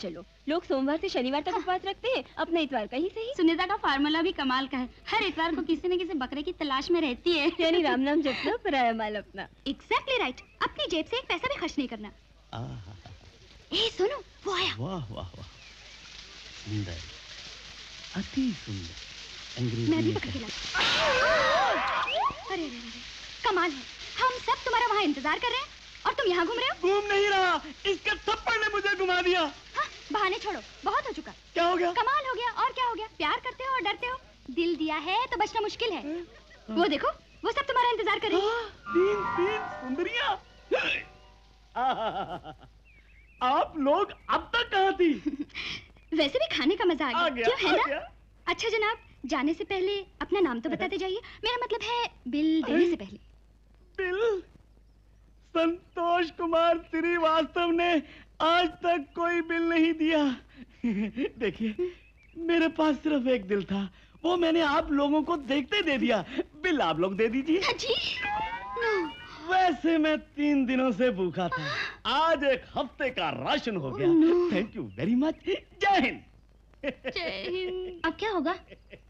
चलो। लोग सोमवार से शनिवार तक उपवास रखते हैं अपने इतवार का ही सही। सुनीता का फार्मूला भी कमाल का है। हर इतवार को किसी न किसी बकरे की तलाश में रहती है। यानी राम नाम जपना पराया माल अपना। एग्जैक्टली राइट अपनी जेब से एक पैसा भी खर्च नहीं करना। ए सुनो वो आया। वाह वाह वाह। सुंदर। अति सुंदर। अंग्रेज़ी मैं भी पकड़ के अरे अरे अरे कमाल है। हम सब तुम्हारा वहाँ इंतज़ार कर रहे हैं और तुम यहाँ घूम रहे हो? घूम नहीं रहा। इसके थप्पड़ ने मुझे घुमा दिया। बहाने छोड़ो बहुत हो चुका। क्या हो गया? कमाल हो गया और क्या हो गया? प्यार करते हो और डरते हो? दिल दिया है तो बचना मुश्किल है। वो देखो वो सब तुम्हारा इंतज़ार कर रही है। हाँ, तीन तीन सुंदरियाँ। आप लोग अब तक कहाँ थी? वैसे भी खाने का मज़ा आ गया। क्यों है ना? अच्छा जनाब जाने से पहले अपना नाम तो बताते जाइए। मेरा मतलब है बिल देने से पहले। बिल? संतोष कुमार श्रीवास्तव ने आज तक कोई बिल नहीं दिया। देखिए मेरे पास सिर्फ़ एक दिल था। वो मैंने आप लोगों को देखते दे दिया। बिल आप लोग दे दीजिए। जी वैसे मैं तीन दिनों से भूखा था। आज एक हफ़्ते का राशन हो गया। थैंक यू वेरी मच जय हिंद। जय हिंद। अब क्या होगा?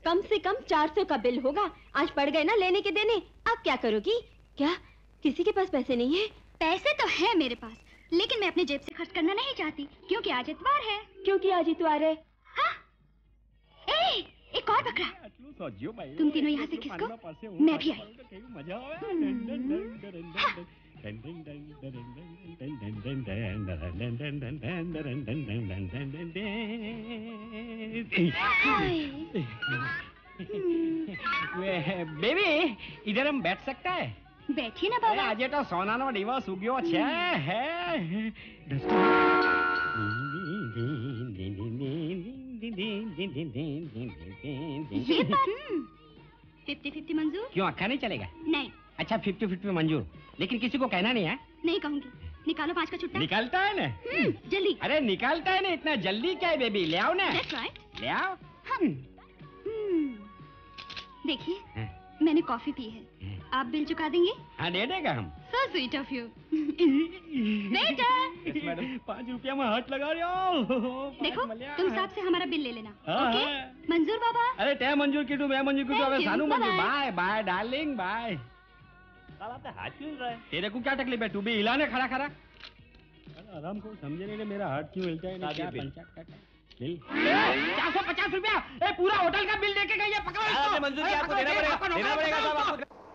कम से कम चार सौ का बिल होगा। आज पड़ गए ना लेने के देने। अब क्या करोगी? क्या? किसी के पास पैसे नहीं है? पैसे तो है मेरे पास। लेकिन मैं अपने जेब से खर्च करना नहीं चाहती क्योंकि आज इतवार है। क्योंकि आज इतवार है। हाँ। ए, एक और बकरा। तुम तीनों यहाँ से खिसको मैं भी आई मज़ा हाँ। हाँ। बेबी इधर हम बैठ सकता है? बैठिए ना અરે बाबा આજે તો સોનાનો દિવસ ઉગ્યો છે હે ये बात फिफ्टी फिफ्टी मंजूर क्यों अक्का नहीं चलेगा नहीं अच्छा फिफ्टी फिफ्टी मंजूर लेकिन किसी को कहना नहीं है नहीं कहूंगी निकालो पाँच का छुट्टा निकालता है ना हम्म, जल्दी अरे निकालता है ना इतना जल्दी क्या है बेबी ले आओ ना That's right. ले आओ हम्म, देखिए हाँ। मैंने कॉफी पी है आप बिल चुका देंगे? हाँ दे देगा हम। सो स्वीट ऑफ़ यू बेटा! मैडम पाँच रुपया में हाथ लगा रहे हो। देखो तुम साहब से हमारा बिल ले लेना हाँ, ओके? हाँ। मंजूर बाबा? अरे तय मंजूर कीटू मैं मंजूर कीटू Thank सानू मंजूर। बाय बाय डार्लिंग बाय हाथ क्यों रहा है तेरे को क्या तकलीफ़ है? तू भी हिलाने खड़ा खड़ा। आराम को समझे नहीं मेरा हाथ क्यों हिलता है क्या बिल? चार सौ पचास रुपया! पूरा होटल का बिल देके गई है पकड़ो इसको। मंजूर आपको देना पड़ेगा, देना पड़ेगा साहब, आपको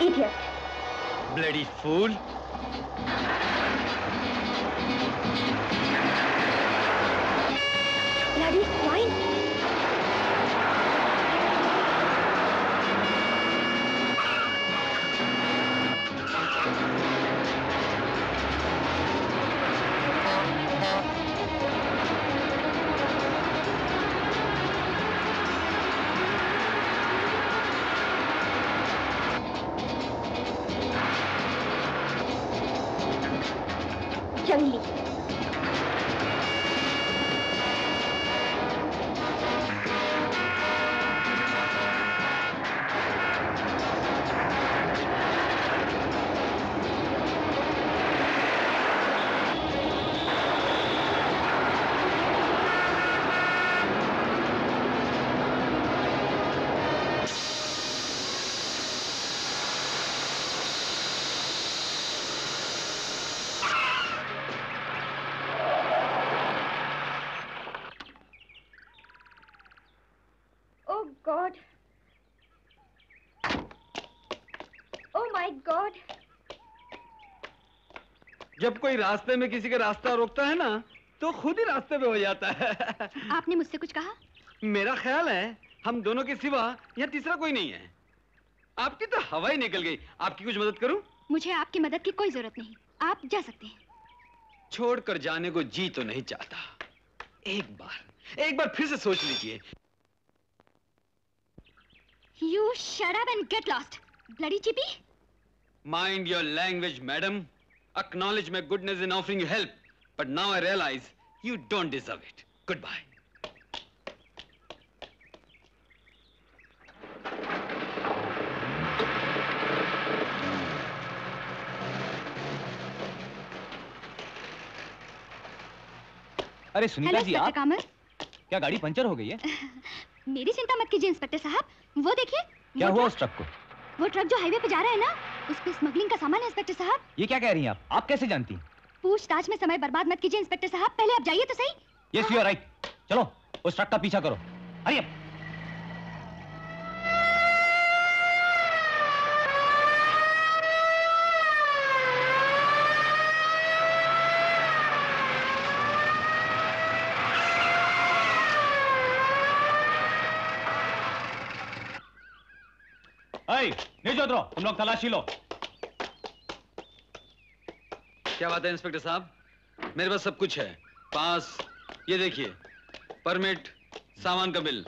Idiot. Bloody fool. जब कोई रास्ते में किसी का रास्ता रोकता है ना तो खुद ही रास्ते पे हो जाता है। आपने मुझसे कुछ कहा? मेरा ख्याल है हम दोनों के सिवा यहाँ तीसरा कोई नहीं है। आपकी तो हवा ही निकल गई। आपकी कुछ मदद करूँ? मुझे आपकी मदद की कोई ज़रूरत नहीं। आप जा सकते हैं। छोड़कर जाने को जी तो नहीं चाहता। एक बार एक बार फिर से सोच लीजिए। You shut up and get lost bloody cheapie Mind your language, madam. Acknowledge my goodness in offering you help. But now I realize you don't deserve it. Goodbye. अरे सुनीता जी आप कामर क्या गाड़ी पंचर हो गई है मेरी चिंता मत कीजिए इंस्पेक्टर साहब वो देखिए क्या वो हुआ उस ट्रक को वो ट्रक जो हाईवे पे जा रहा है ना उस पे स्मगलिंग का सामान है इंस्पेक्टर साहब। ये क्या कह रही हैं आप? आप कैसे जानती हैं? पूछताछ में समय बर्बाद मत कीजिए इंस्पेक्टर साहब। पहले आप जाइए तो सही। यस यू आर राइट चलो उस ट्रक का पीछा करो। अरे नीचे उतरो तुम लोग तलाशी लो। क्या बात है इंस्पेक्टर साहब? मेरे पास सब कुछ है। पास ये देखिए परमिट सामान का बिल।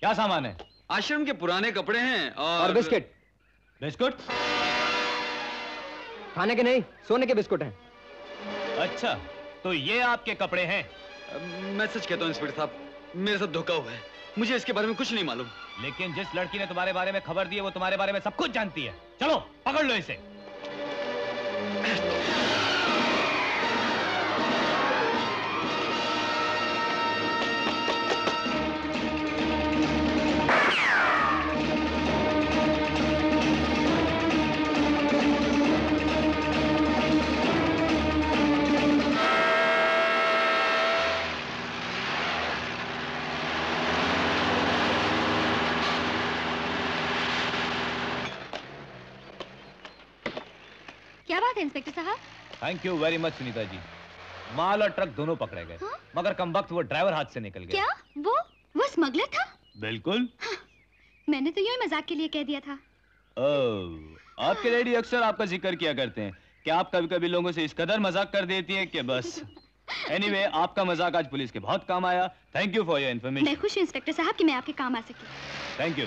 क्या सामान है? आश्रम के पुराने कपड़े हैं और, और बिस्किट। बिस्कुट? खाने के नहीं सोने के बिस्कुट हैं। अच्छा तो ये आपके कपड़े हैं। मैं सच कहता हूँ इंस्पेक्टर साहब। मेरे साथ धोखा हुआ है। मुझे इसके बारे में कुछ नहीं मालूम। लेकिन जिस लड़की ने तुम्हारे बारे में खबर दी है, वो तुम्हारे बारे में सब कुछ जानती है। चलो, पकड़ लो इसे। इंस्पेक्टर साहब। Thank you very much Sunita ji माल और ट्रक दोनों पकड़े गए हाँ? मगर कम वक्त वो ड्राइवर हाथ से निकल गया। क्या? वो वो स्मगलर था? बिल्कुल। मैंने तो यूँ ही मज़ाक के लिए कह दिया था। ओह, आपके डैडी अक्सर आपका ज़िक्र किया करते हैं। कि आप कभी कभी लोगों से इस कदर मज़ाक कर देती हैं कि बस? एनीवे anyway, आपका मज़ाक आज पुलिस के बहुत काम आया। Thank you for your information मैं खुश हूँ इंस्पेक्टर साहब कि मैं आपके काम आ सकी। थैंक यू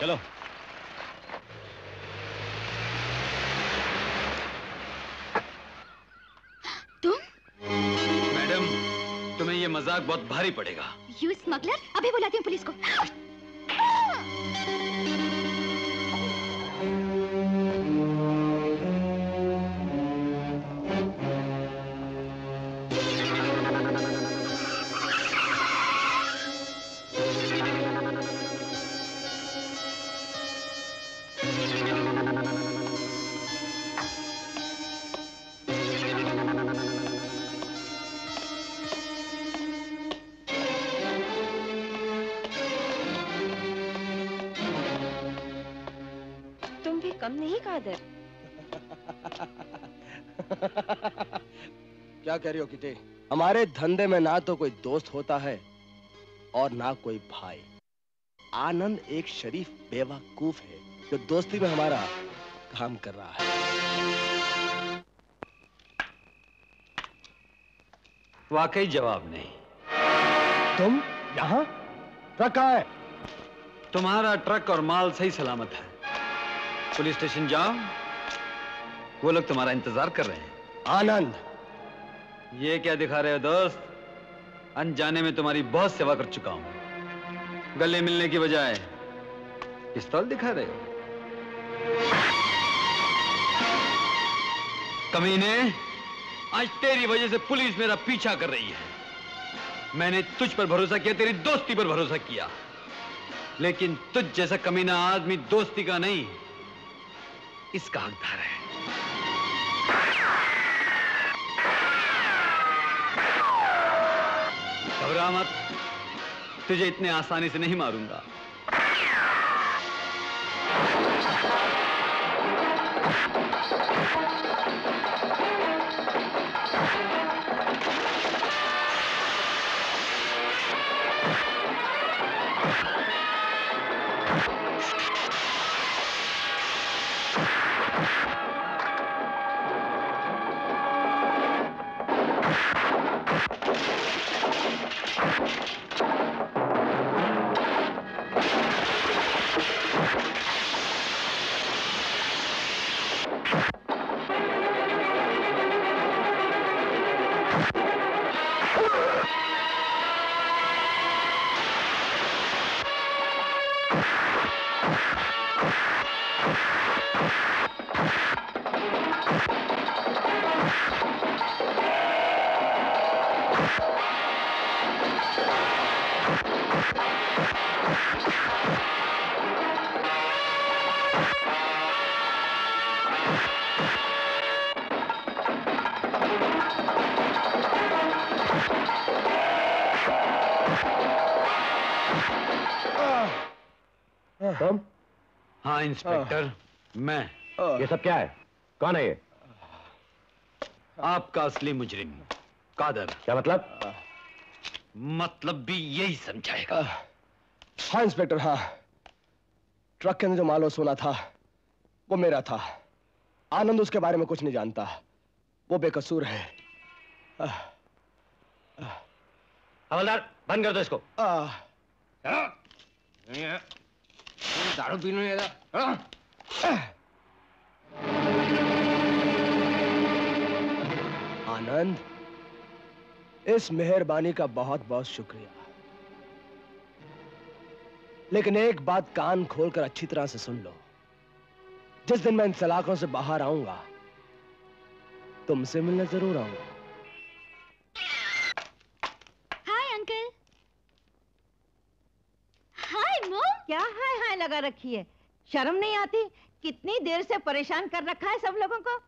चलो। ये मज़ाक बहुत भारी पड़ेगा। यू स्मगलर अभी बुलाती हूँ पुलिस को। कह रही हो किटे? हमारे धंधे में ना तो कोई दोस्त होता है और ना कोई भाई। आनंद एक शरीफ बेवकूफ़ है जो दोस्ती में हमारा काम कर रहा है। वाकई जवाब नहीं। तुम यहाँ? ट्रक कहाँ है। तुम्हारा ट्रक और माल सही सलामत है। पुलिस स्टेशन जाओ। वो लोग तुम्हारा इंतज़ार कर रहे हैं। आनंद ये क्या दिखा रहे हो दोस्त? अनजाने में तुम्हारी बहुत सेवा कर चुका हूँ। गले मिलने की बजाय, पिस्तौल दिखा रहे हो? कमीने, आज तेरी वजह से पुलिस मेरा पीछा कर रही है। मैंने तुझ पर भरोसा किया, तेरी दोस्ती पर भरोसा किया। लेकिन तुझ जैसा कमीना आदमी दोस्ती का नहीं, इसका हकदार है। घबरा मत। तुझे इतने आसानी से नहीं मारूँगा। तुम? हाँ इंस्पेक्टर मैं। ये सब क्या है? कौन है ये? आपका असली मुजरिम। कादर। क्या मतलब? मतलब भी यही समझाएगा। हाँ इंस्पेक्टर हाँ। ट्रक के अंदर जो माल और सोना था वो मेरा था। आनंद उसके बारे में कुछ नहीं जानता। वो बेकसूर है। हवलदार बंद कर दो इसको। दारू पीने आनंद? इस मेहरबानी का बहुत बहुत शुक्रिया। लेकिन एक बात कान खोलकर अच्छी तरह से सुन लो। जिस दिन मैं इन सलाखों से बाहर आऊँगा तुमसे मिलने ज़रूर आऊँगा। Hi uncle. Hi mom. क्या हाय हाय लगा रखी है? शर्म नहीं आती? कितनी देर से परेशान कर रखा है सब लोगों को?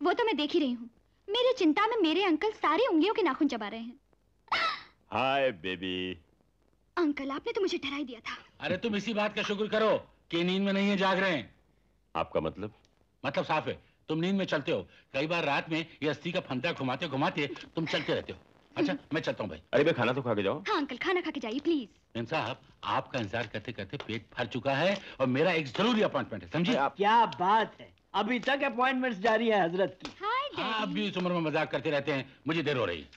वो तो मैं देख ही रही हूँ। मेरी चिंता में मेरे अंकल सारी उंगलियों के नाखून चबा रहे हैं। Hi baby. अंकल आपने तो मुझे डरा ही दिया था। अरे तुम इसी बात का शुक्र करो कि नींद में नहीं है जाग रहे हैं। आपका मतलब? मतलब साफ़ है तुम नींद में चलते हो। कई बार रात में ये अस्थि का फंदा घुमाते घुमाते तुम चलते रहते हो। अच्छा मैं चलता हूँ भाई। अरे भाई खाना तो खा के जाओ हाँ अंकल खाना खा के जाइए प्लीज़ मेम साहब आपका इंतज़ार करते करते पेट भर चुका है और मेरा एक ज़रूरी अपॉइंटमेंट है समझिए आप क्या बात है? अभी तक अपॉइंटमेंट्स जारी है हज़रत की। हाय आप भी इस उम्र में मज़ाक करते रहते हैं। मुझे देर हो रही है।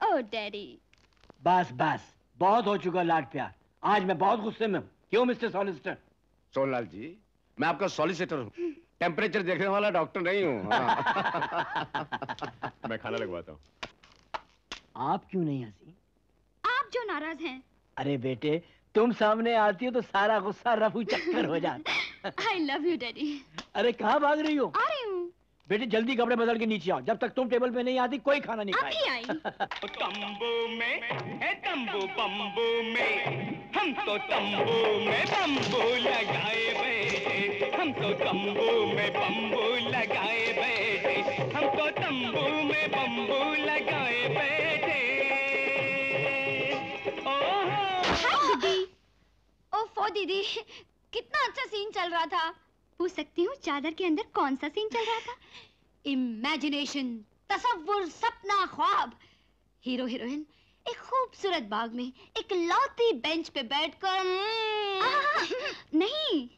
ओ डैडी बस बस। बहुत हो चुका लाड प्यार। आज मैं बहुत गुस्से में हूँ। क्यों मिस्टर सॉलिसिटर? सोनलाल जी मैं आपका सॉलिसिटर हूँ। टेम्परेचर देखने वाला डॉक्टर नहीं हूँ। हाँ। मैं खाना लगवाता हूँ। आप क्यों नहीं हँसी आप जो नाराज़ हैं। अरे बेटे तुम सामने आती हो तो सारा गुस्सा रफू चक्कर हो जाता आई लव यू डैडी अरे कहाँ भाग रही हो? आ रही हूँ। बेटे जल्दी कपड़े बदल के नीचे आओ। जब तक तुम टेबल पे नहीं आती कोई खाना नहीं आई। तंबू में है तंबू बम्बू में। हम तो तंबू में बम्बू लगाए बैठे। हम तो तंबू में बम्बू लगाए बैठे। हम तो तंबू ओफो दीदी कितना अच्छा सीन चल रहा था। पूछ सकती हूँ चादर के अंदर कौन सा सीन चल रहा था? इमेजिनेशन तसव्वुर सपना ख्वाब। हीरो हीरोइन एक खूबसूरत बाग में एक लौती बेंच पे बैठकर हम्म, नहीं।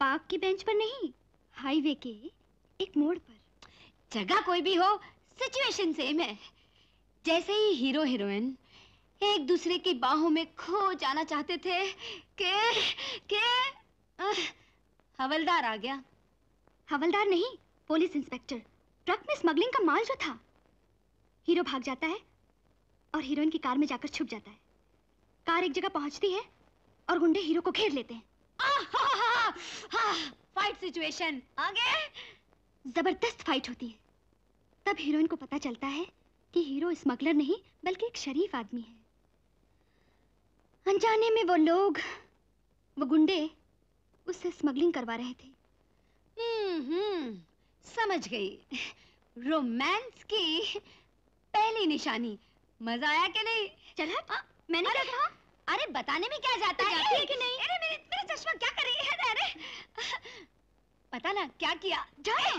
बाग की बेंच पर नहीं हाईवे के एक मोड़ पर। जगह कोई भी हो सिचुएशन सेम है। जैसे ही हीरो हीरोइन एक दूसरे की बाहों में खो जाना चाहते थे कि कि? हवलदार आ गया। हवलदार नहीं पुलिस इंस्पेक्टर। ट्रक में स्मगलिंग का माल जो था। हीरो भाग जाता है और हीरोइन की कार में जाकर छुप जाता है। कार एक जगह पहुँचती है और गुंडे हीरो को घेर लेते हैं। Fight situation. आगे। ज़बरदस्त फाइट होती है। तब हीरोइन को पता चलता है कि हीरो स्मगलर नहीं बल्कि एक शरीफ आदमी है। अनजाने में वो लोग वो गुंडे उससे स्मगलिंग करवा रहे थे। हम्म हम्म समझ गई। रोमांस की पहली निशानी। मज़ा आया कि नहीं? चल मैंने क्या कहा अरे बताने में क्या जाता है? है कि नहीं? अरे मेरे मेरा चश्मा क्या कर रही है? अरे पता ना क्या किया? जाए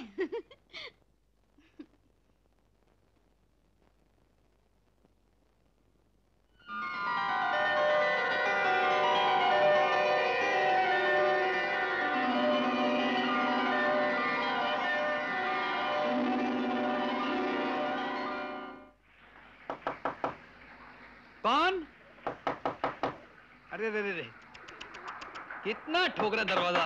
कौन अरे रे रे रे कितना ठोकरा दरवाज़ा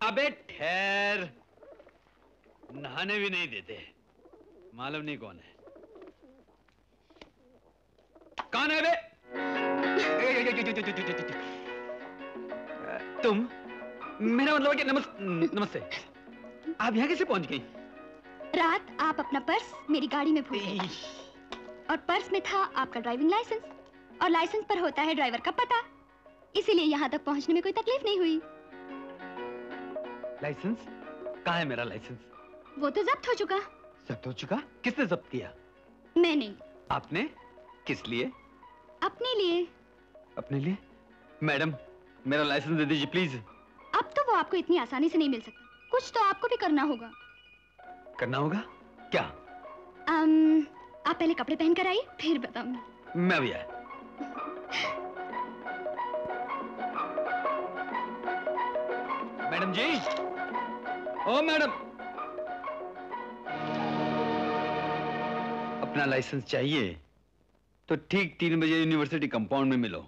अबे ठहर नहाने भी नहीं देते मालूम नहीं कौन है कौन है बे तुम मेरा मतलब कि नमस्ते नमस्ते आप यहाँ कैसे पहुँच गई रात आप अपना पर्स मेरी गाड़ी में भूल गए और पर्स में था आपका ड्राइविंग लाइसेंस। और लाइसेंस पर होता है ड्राइवर का पता। इसीलिए यहाँ तक पहुँचने में कोई तकलीफ़ नहीं हुई। लाइसेंस? कहाँ है मेरा लाइसेंस? वो तो जब्त हो चुका। जब्त हो चुका? किसने जब्त किया? मैंने। आपने? किस लिए? अपने लिए। अपने लिए? मैडम मेरा लाइसेंस दे दीजिए प्लीज़। अब तो वो आपको इतनी आसानी से नहीं मिल सकता। कुछ तो आपको भी करना होगा। करना होगा? क्या? अम, आप पहले कपड़े पहन कर आइए, फिर बताऊँगी। मैं भी आया। मैडम जी। ओ, मैडम। अपना लाइसेंस चाहिए तो ठीक तीन बजे यूनिवर्सिटी कंपाउंड में मिलो।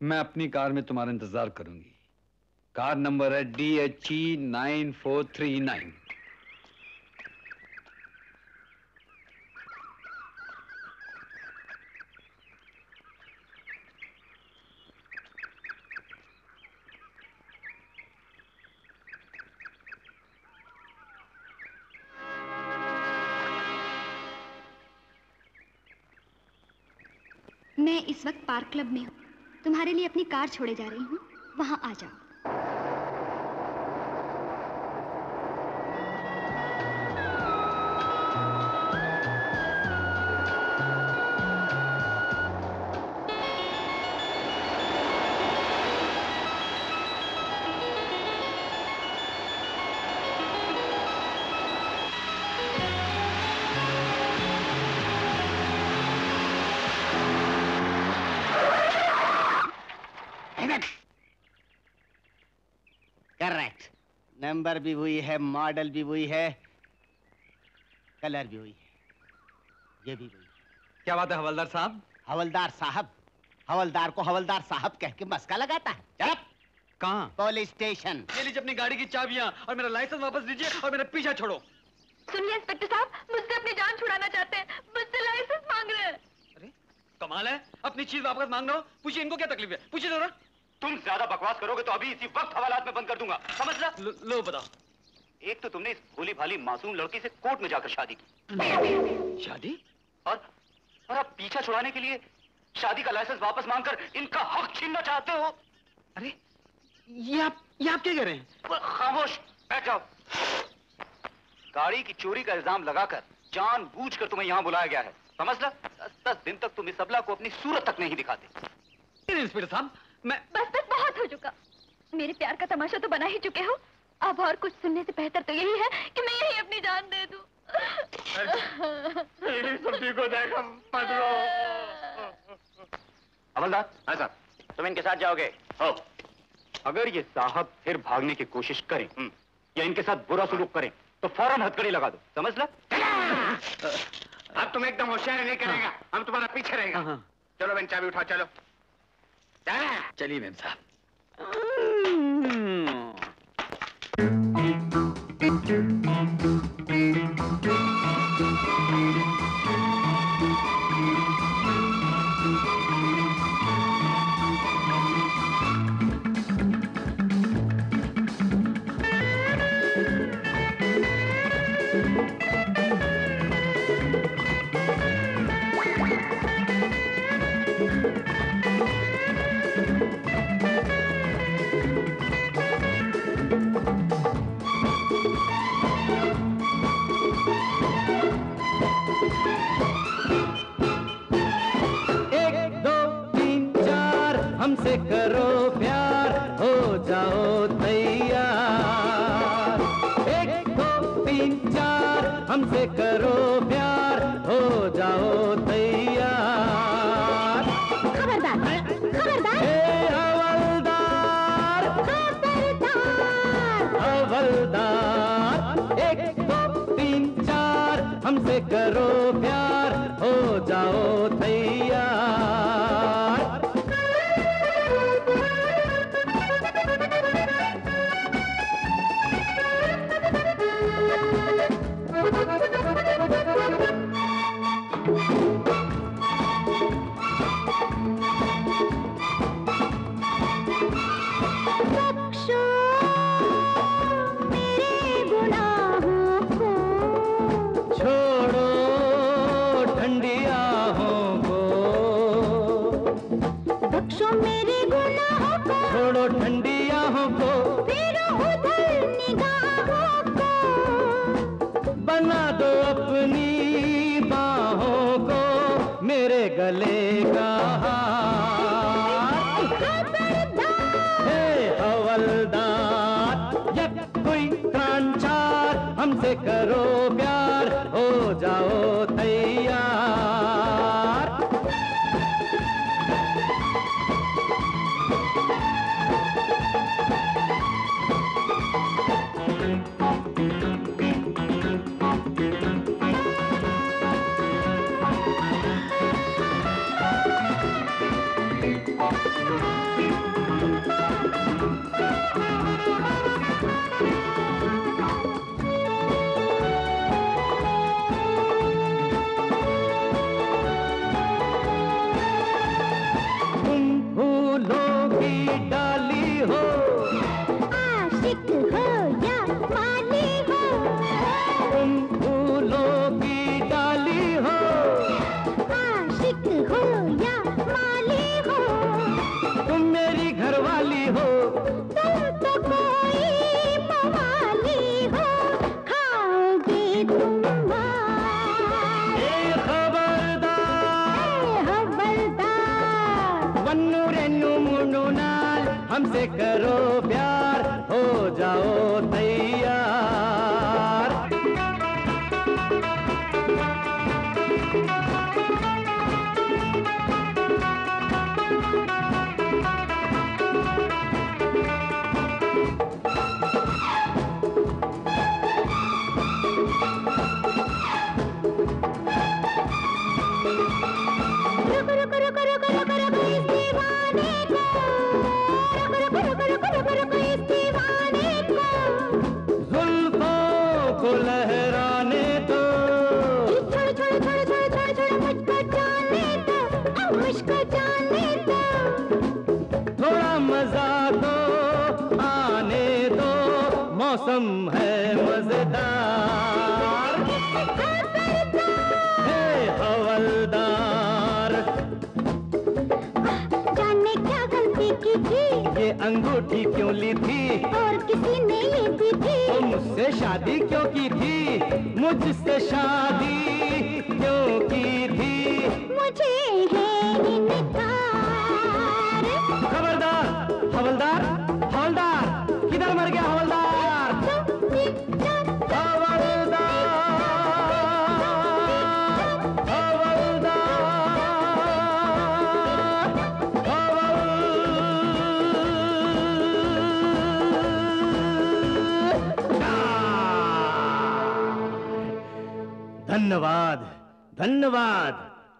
मैं अपनी कार में तुम्हारा इंतज़ार करूँगी। कार नंबर है D H E nine four three nine इस वक्त पार्क क्लब में हूँ। तुम्हारे लिए अपनी कार छोड़े जा रही हूँ। वहाँ आ जाओ। करेक्ट नंबर भी हुई है मॉडल भी हुई है कलर भी हुई है। ये भी हुई। है क्या बात है हवलदार साहब? हवलदार साहब। हवलदार को हवलदार साहब कह के मस्का लगाता है। चल कहाँ? पुलिस स्टेशन ये लीजिए अपनी गाड़ी की चाबियाँ और मेरा लाइसेंस वापस दीजिए और मेरा पीछा छोड़ो। सुनिए इंस्पेक्टर साहब मुझसे अपनी जान छुड़ाना चाहते हैं। मुझसे लाइसेंस मांग रहे हैं। अरे कमाल है। अपनी चीज़ वापस मांग रहा हो। पूछिए इनको क्या तकलीफ़ है? पूछिए जरा। तुम ज़्यादा बकवास करोगे तो अभी इसी वक्त हवालात में बंद कर दूँगा। समझ ला लो, लो बताओ। एक तो तुमने इस भोली भाली मासूम लड़की से कोर्ट में जाकर शादी की। शादी? और और अब पीछा छुड़ाने के लिए शादी का लाइसेंस वापस मांगकर इनका हक छीनना चाहते हो? अरे ये आप ये आप क्या कह रहे हैं? खामोश बैठ जाओ। गाड़ी की चोरी का इल्ज़ाम लगाकर जान बूझ कर तुम्हें यहाँ बुलाया गया है। समझ ला दस दस दिन तक तुम इस अबला को अपनी सूरत तक नहीं दिखाते। इंस्पेक्टर साहब मैं बस बस बहुत हो चुका। मेरे प्यार का तमाशा तो बना ही चुके हो। अब और कुछ सुनने से बेहतर तो यही है कि मैं यही अपनी जान दे दूँ। सब ठीक हो हाँ साहब। तुम इनके साथ जाओगे। हो। अगर ये साहब फिर भागने की कोशिश करें या इनके साथ बुरा सलूक करें तो फ़ौरन हथकड़ी लगा दो। समझ ला? अब तुम एकदम होशियार नहीं करेगा। हम तुम्हारा पीछे रहेगा। चलो बहन चाबी उठाओ चलो। चलिए मेम साहब। हमसे बख्शो मेरे गुनाहों को छोड़ो ठंडी आहों को। फेरो उधर निगाहों को। बना दो अपनी बाहों को मेरे गले का हे हवलदार कोई हमसे करो प्यार हो जाओ तैयार। तुम हो। अंगूठी क्यों ली थी? और किसी ने ली थी तो मुझसे शादी क्यों की थी? मुझसे शादी क्यों की थी? मुझे है खबरदार हवलदार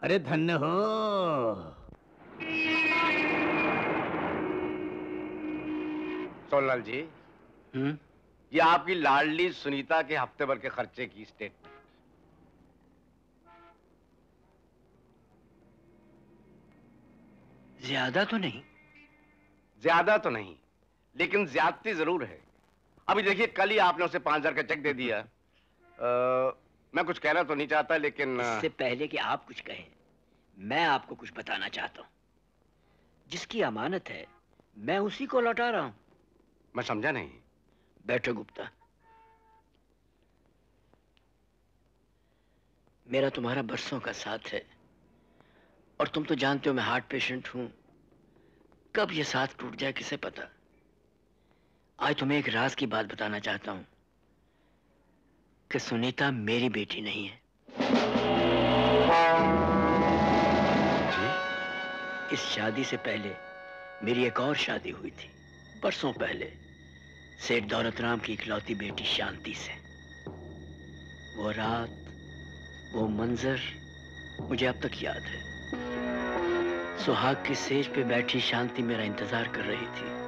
अरे धन्य हो। सोनलाल जी हुँ? ये आपकी लाडली सुनीता के हफ़्ते भर के खर्चे की स्टेटमेंट ज़्यादा तो नहीं। ज़्यादा तो नहीं लेकिन ज्यादती ज़रूर है। अभी देखिए कल ही आपने उसे पाँच हज़ार का चेक दे दिया। आ, मैं कुछ कहना तो नहीं चाहता लेकिन इससे पहले कि आप कुछ कहें मैं आपको कुछ बताना चाहता हूँ। जिसकी अमानत है मैं उसी को लौटा रहा हूँ। मैं समझा नहीं। बैठो गुप्ता। मेरा तुम्हारा बरसों का साथ है और तुम तो जानते हो मैं हार्ट पेशेंट हूँ। कब ये साथ टूट जाए किसे पता? आज तुम्हें एक राज की बात बताना चाहता हूँ। कि सुनीता मेरी बेटी नहीं है। इस शादी से पहले मेरी एक और शादी हुई थी। परसों पहले सेठ दौलत राम की इकलौती बेटी शांति से। वो रात वो मंजर मुझे अब तक याद है। सुहाग की सेज पे बैठी शांति मेरा इंतज़ार कर रही थी।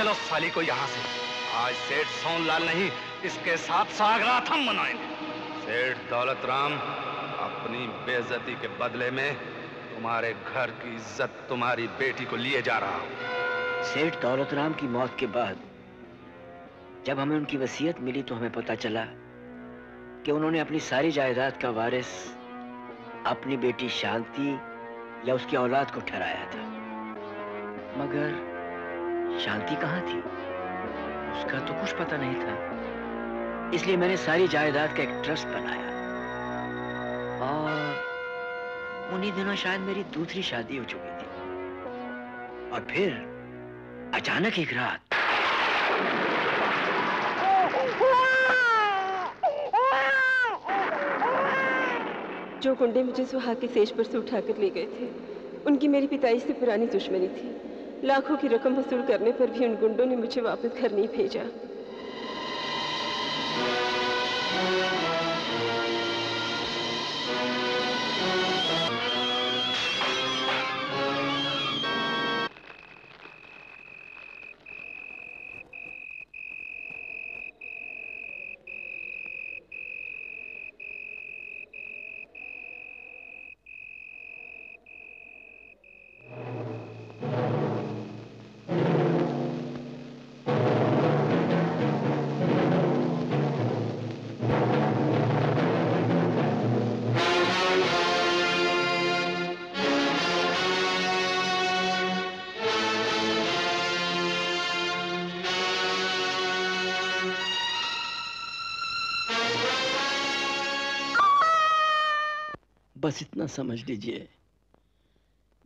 चलो साली को यहाँ से। आज सेठ सोनलाल नहीं, इसके साथ सागरात हम मनाएँगे। सेठ दौलत राम अपनी बेइज्जती के बदले में तुम्हारे घर की इज़्ज़त तुम्हारी बेटी को लिए जा रहा हूँ। सेठ दौलत राम की मौत के बाद, जब हमें उनकी वसीयत मिली तो हमें पता चला कि उन्होंने अपनी सारी जायदाद का वारिस, अपनी बेटी शांति या उसकी औलाद को ठहराया था। मगर शांति कहाँ थी? उसका तो कुछ पता नहीं था। इसलिए मैंने सारी जायदाद का एक ट्रस्ट बनाया। और उन्हीं दिनों शायद मेरी दूसरी शादी हो चुकी थी। और फिर अचानक एक रात जो गुंडे मुझे सुहाग के सेज पर से उठाकर ले गए थे, उनकी मेरी पिताई से पुरानी दुश्मनी थी। लाखों की रकम वसूल करने पर भी उन गुंडों ने मुझे वापस घर नहीं भेजा। बस इतना समझ लीजिए।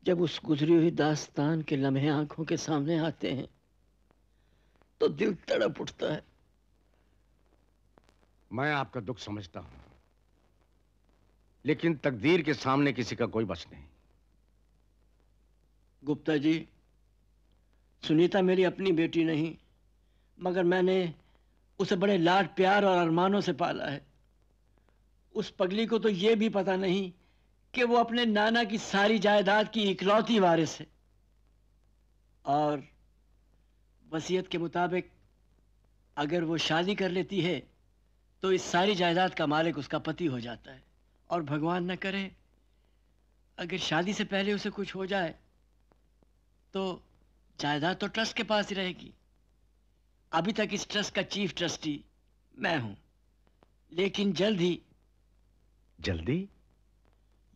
जब उस गुजरी हुई दास्तान के लम्हे आँखों के सामने आते हैं तो दिल तड़प उठता है। मैं आपका दुख समझता हूँ लेकिन तकदीर के सामने किसी का कोई बस नहीं। गुप्ता जी सुनीता मेरी अपनी बेटी नहीं मगर मैंने उसे बड़े लाड प्यार और अरमानों से पाला है। उस पगली को तो ये भी पता नहीं कि वो अपने नाना की सारी जायदाद की इकलौती वारिस है। और वसीयत के मुताबिक, अगर वो शादी कर लेती है तो इस सारी जायदाद का मालिक उसका पति हो जाता है। और भगवान न करे, अगर शादी से पहले उसे कुछ हो जाए तो जायदाद तो ट्रस्ट के पास ही रहेगी। अभी तक इस ट्रस्ट का चीफ ट्रस्टी मैं हूँ। लेकिन जल्द ही जल्दी?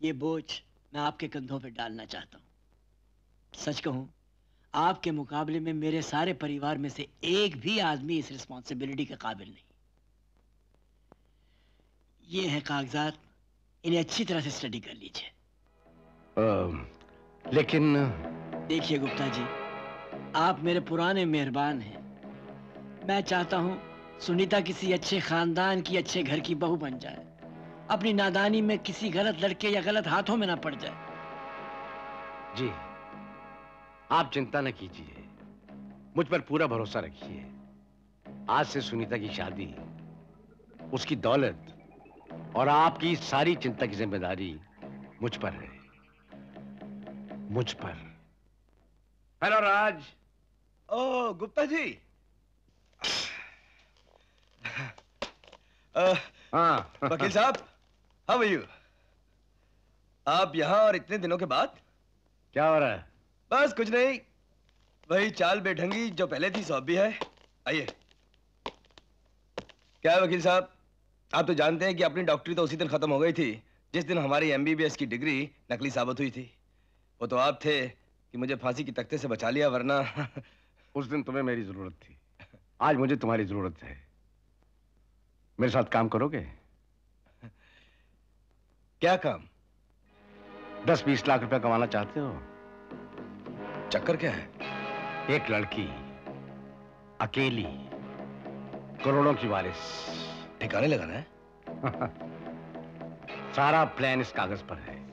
ये बोझ मैं आपके कंधों पर डालना चाहता हूँ। सच कहूँ आपके मुकाबले में मेरे सारे परिवार में से एक भी आदमी इस रिस्पॉन्सिबिलिटी के काबिल नहीं। ये है कागजात इन्हें अच्छी तरह से स्टडी कर लीजिए। लेकिन देखिए गुप्ता जी आप मेरे पुराने मेहरबान हैं। मैं चाहता हूँ सुनीता किसी अच्छे खानदान की अच्छे घर की बहू बन जाए। अपनी नादानी में किसी गलत लड़के या गलत हाथों में ना पड़ जाए। जी आप चिंता न कीजिए। मुझ पर पूरा भरोसा रखिए। आज से सुनीता की शादी उसकी दौलत और आपकी सारी चिंता की ज़िम्मेदारी मुझ पर है। मुझ पर। हेलो राज। ओ गुप्ता जी। अ, हाँ। वकील साहब। हाउ यू आप यहाँ और इतने दिनों के बाद? क्या हो रहा है? बस कुछ नहीं। वही चाल बेढंगी जो पहले थी सौंप भी है। आइए। क्या है वकील साहब? आप तो जानते हैं कि अपनी डॉक्टरी तो उसी दिन खत्म हो गई थी जिस दिन हमारी एमबीबीएस की डिग्री नकली साबित हुई थी। वो तो आप थे कि मुझे फांसी की तख्ते से बचा लिया वरना उस दिन तुम्हें मेरी ज़रूरत थी। आज मुझे तुम्हारी ज़रूरत है। मेरे साथ काम करोगे? क्या काम? दस बीस लाख रुपया कमाना चाहते हो? चक्कर क्या है? एक लड़की, अकेली, करोड़ों की बारिश ठिकाने लगाना है? सारा प्लान इस कागज़ पर है।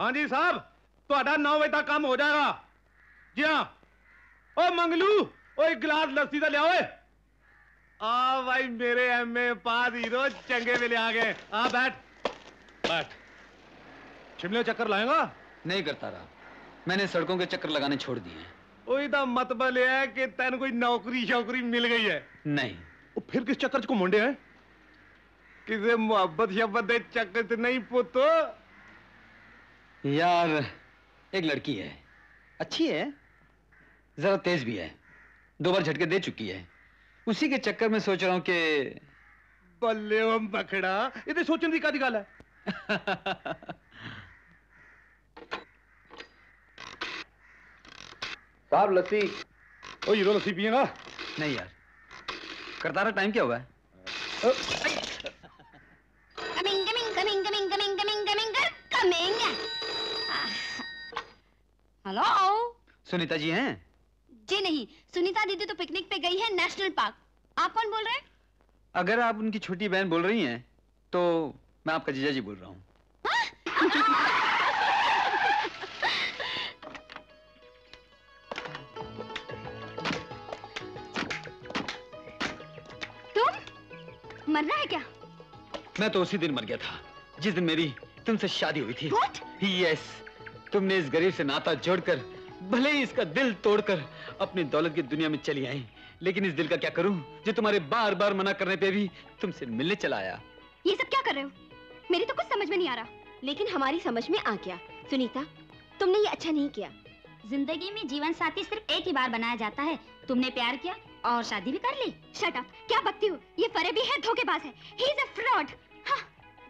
हाँ जी साहब तो नौ बजे तक काम हो जाएगा। जी हाँ। ओ मंगलू, ओ एक गिलास लस्सी का लिया ਓਏ ਆ ਭਾਈ ਮੇਰੇ ਐਮਏ ਪਾਸ ਹੀਰੋ ਚੰਗੇ ਵੇਲੇ ਆ ਗਏ ਆ बैठ बैठ शिमले चक्कर लाएगा नहीं करता रहा मैंने सड़कों के चक्कर लगाने छोड़ दिए हैं ਉਹੀ ਦਾ ਮਤਲਬ ਇਹ ਹੈ ਕਿ ਤੈਨੂੰ ਕੋਈ ਨੌਕਰੀ ਸ਼ੌਕਰੀ ਮਿਲ ਗਈ ਹੈ नहीं ਉਹ ਫਿਰ ਕਿਸ ਚੱਕਰ ਚ ਘੁੰਮਣ ਡਿਆ ਹੈ ਕਿਸੇ ਮੁਹੱਬਤ ਸ਼ਬਦ ਦੇ ਚੱਕਰ ਚ ਨਹੀਂ ਪੁੱਤ यार एक लड़की है अच्छी है जरा तेज भी है दो बार झटके दे चुकी है उसी के चक्कर में सोच रहा हूं कि ਬੱਲੇ ਉਹ ਬਖੜਾ ਇਹ ਤੇ ਸੋਚਣ ਦੀ ਕਾਦੀ ਗੱਲ ਹੈ साहब लस्सी ओ हीरो लस्सी पिएगा नहीं यार करतारा टाइम क्या हुआ है coming coming coming coming coming coming coming coming hello Sunita ji हैं जी नहीं सुनीता दीदी तो पिकनिक पे गई है नेशनल पार्क आप कौन बोल रहे हैं? अगर आप उनकी छोटी बहन बोल रही हैं तो मैं आपका जीजा जी बोल रहा हूँ। तुम? मर रहा है क्या? मैं तो उसी दिन मर गया था जिस दिन मेरी तुमसे शादी हुई थी। यस तुमने इस गरीब से नाता जोड़कर भले ही इसका दिल तोड़कर अपनी दौलत की दुनिया में चली आई लेकिन इस दिल का क्या करूँ जो तुम्हारे बार बार मना करने पे भी तुमसे मिलने चला आया? ये सब क्या कर रहे हो? मेरी तो कुछ समझ में नहीं आ रहा। लेकिन हमारी समझ में आ गया। सुनीता तुमने ये अच्छा नहीं किया। ज़िंदगी में जीवन साथी सिर्फ़ एक ही बार बनाया जाता है। तुमने प्यार किया और शादी भी कर ली। शट अप क्या बकती हो? ये फरेबी है धोखेबाज है। ही इज़ अ फ्रॉड हाँ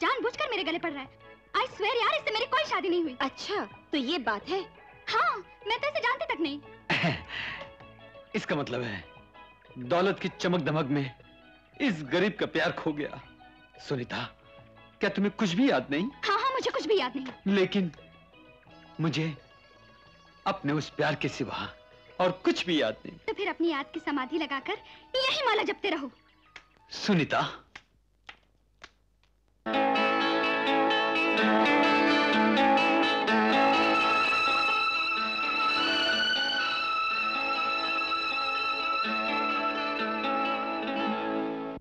जानबूझकर मेरे गले पड़ रहा है। आई स्वेयर यार इससे मेरी कोई शादी नहीं हुई। अच्छा तो ये बात है? हाँ मैं तो इसे जानती तक नहीं। इसका मतलब है दौलत की चमक दमक में इस गरीब का प्यार खो गया। सुनीता क्या तुम्हें कुछ भी याद नहीं? हाँ हाँ मुझे कुछ भी याद नहीं। लेकिन मुझे अपने उस प्यार के सिवा और कुछ भी याद नहीं। तो फिर अपनी याद की समाधि लगाकर यही माला जपते रहो। सुनीता।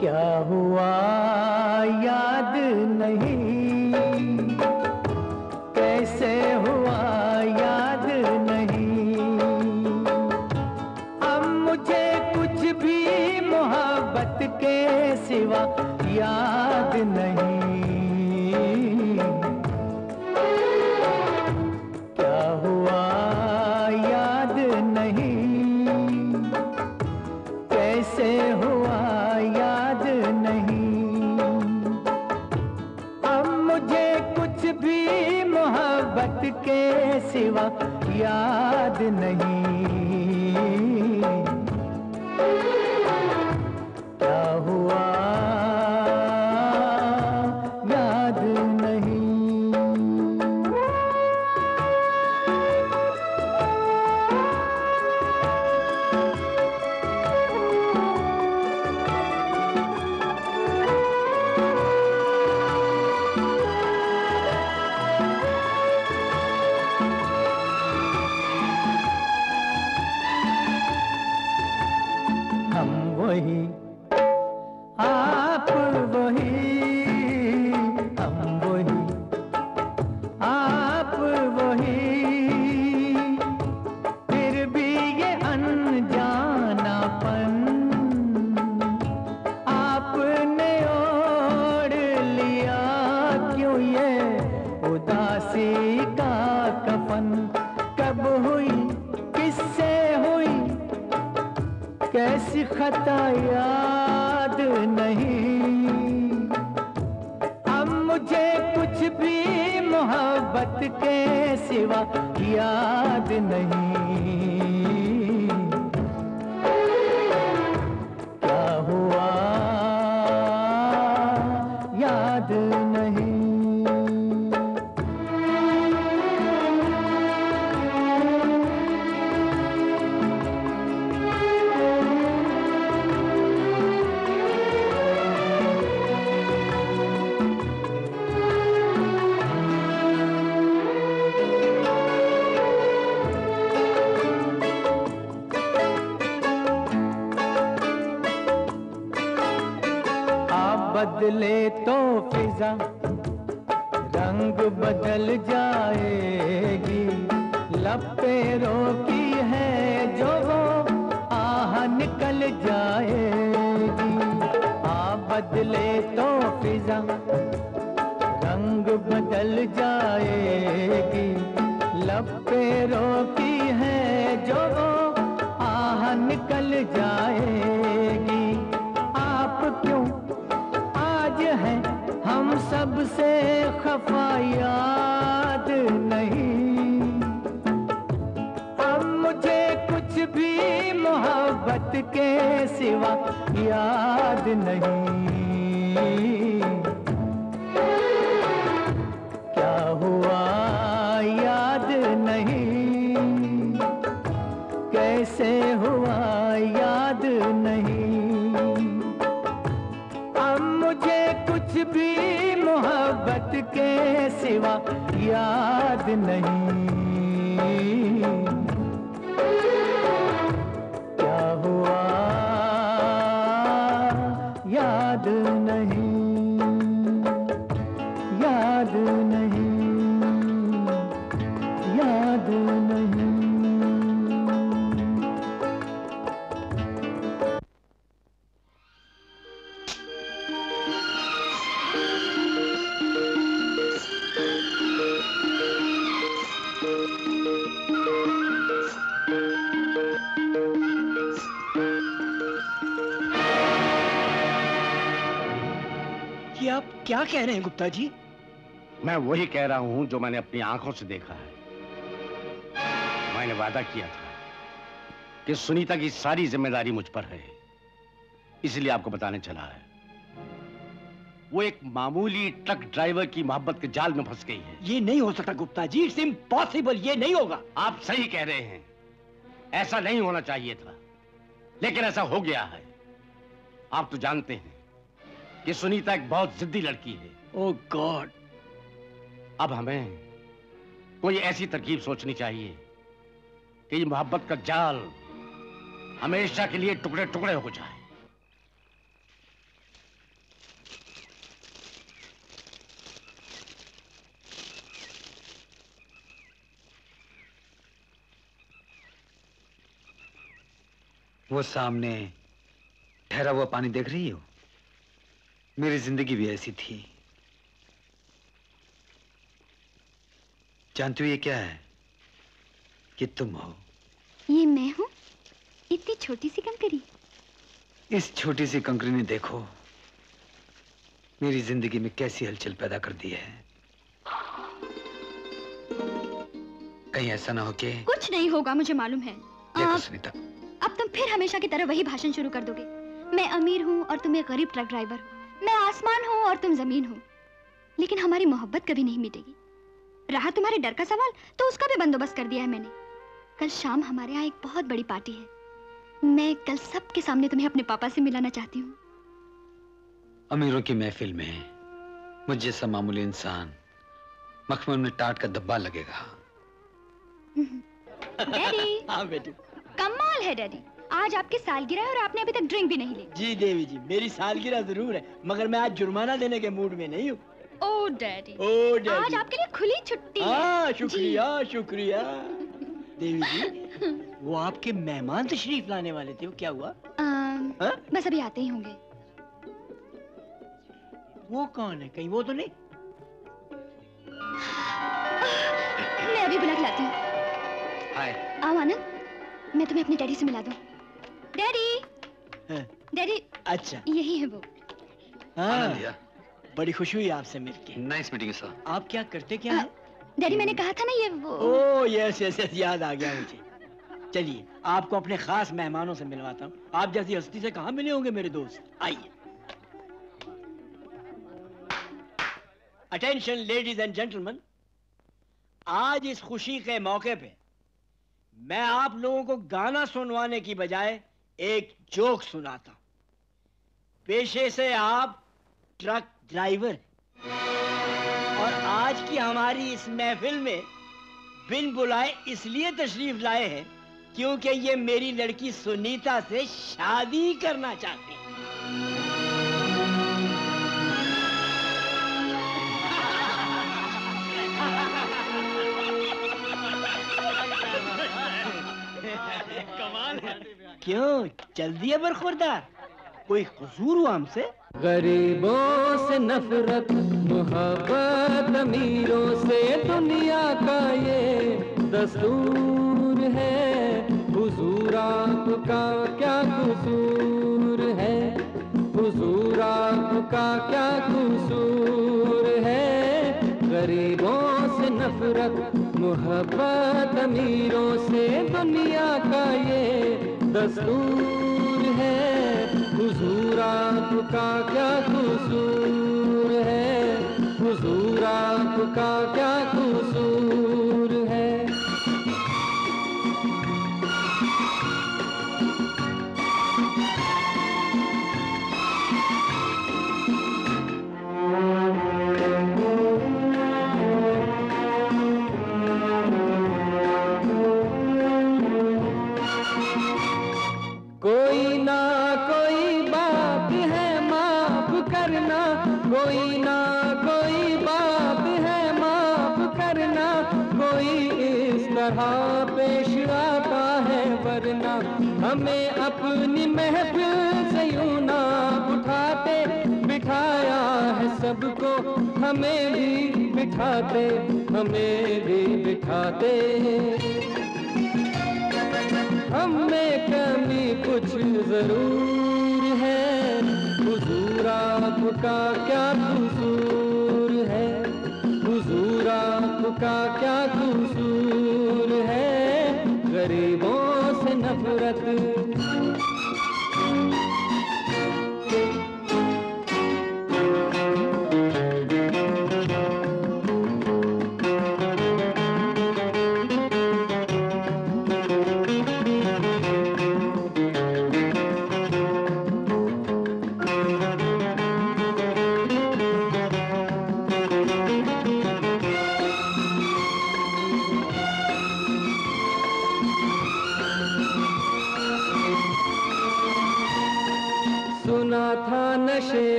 क्या हुआ? याद नहीं याद नहीं याद नहीं। कह रहे हैं गुप्ता जी? मैं वही कह रहा हूँ जो मैंने अपनी आँखों से देखा है। मैंने वादा किया था कि सुनीता की सारी ज़िम्मेदारी मुझ पर है। इसलिए आपको बताने चला है। वो एक मामूली ट्रक ड्राइवर की मोहब्बत के जाल में फंस गई है। ये नहीं हो सकता गुप्ता जी इट्स इम्पॉसिबल ये नहीं होगा। आप सही कह रहे हैं। ऐसा नहीं होना चाहिए था। लेकिन ऐसा हो गया है। आप तो जानते हैं। कि सुनीता एक बहुत जिद्दी लड़की है। ओ oh गॉड अब हमें कोई ऐसी तरकीब सोचनी चाहिए कि ये मोहब्बत का जाल हमेशा के लिए टुकड़े टुकड़े हो जाए। वो सामने ठहरा हुआ पानी देख रही हो? मेरी ज़िंदगी भी ऐसी थी। जानती हो ये क्या है? ये तुम हो। ये मैं हूँ? इतनी छोटी सी कंकरी। इस छोटी सी कंकरी ने देखो मेरी ज़िंदगी में कैसी हलचल पैदा कर दी है। कहीं ऐसा ना हो कि कुछ नहीं होगा मुझे मालूम है। देखो सुनीता। अब तुम फिर हमेशा की तरह वही भाषण शुरू कर दोगे। मैं अमीर हूँ और तुम एक गरीब ट्रक ड्राइवर हो। मैं आसमान हूँ और तुम ज़मीन हो। लेकिन हमारी मोहब्बत कभी नहीं मिटेगी। रहा तुम्हारे डर का सवाल तो उसका भी बंदोबस्त कर दिया है मैंने। कल शाम हमारे यहाँ एक बहुत बड़ी पार्टी है। मैं कल सबके सामने तुम्हें अपने पापा से मिलाना चाहती हूँ। अमीरों की महफिल में मुझ जैसा मामूली इंसान मखमल में टाट का धब्बा लगेगा। डैडी हाँ बेटे। कमाल है डैडी। आज आपकी सालगिरह है और आपने अभी तक ड्रिंक भी नहीं ली। जी देवी जी मेरी सालगिरह ज़रूर है मगर मैं आज जुर्माना देने के मूड में नहीं हूँ। ओ डैडी। ओ डैडी। आज आपके लिए खुली छुट्टी है। हाँ। शुक्रिया शुक्रिया। देवी जी वो आपके मेहमान तशरीफ़ लाने वाले थे वो क्या हुआ? हाँ? बस अभी आते ही होंगे। वो कौन है? कहीं वो तो नहीं? मैं अभी बुला के लाती हूँ। आओ आनंद मैं तुम्हें अपने डैडी से मिला दूँ। डैडी डैडी अच्छा। यही है वो। हाँ। बड़ी खुशी हुई आपसे मिलके। नाइस मीटिंग सर आप क्या करते क्या हैं? डैडी मैंने कहा था ना ये वो। ओ यस यस यस याद आ गया मुझे। चलिए आपको अपने खास मेहमानों से मिलवाता हूँ। आप जैसी हस्ती से कहाँ मिले होंगे मेरे दोस्त? आइए। अटेंशन लेडीज़ एंड जेंटलमैन आज इस खुशी के मौके पे मैं आप लोगों को गाना सुनवाने की बजाय एक जोक सुनाता हूँ। पेशे से आप ट्रक ड्राइवर और आज की हमारी इस महफिल में बिन बुलाए इसलिए तशरीफ़ लाए हैं क्योंकि ये मेरी लड़की सुनीता से शादी करना चाहती है। क्यों? चल दिया बरखुरदार कोई कसूर हुआ हमसे? गरीबों से नफरत, मोहब्बत, अमीरों से दुनिया का ये दस्तूर है। हुजूर आपका क्या कसूर है? हुजूर आपका क्या कसूर है? गरीबों से नफरत, मोहब्बत, अमीरों से दुनिया का ये दस्तूर है। हुजूर आपका क्या कसूर है? हुजूर आपका क्या कसूर हमें भी बिठाते हम में कमी कुछ ज़रूर है। हुजूर आपका क्या कसूर है? हुजूर आपका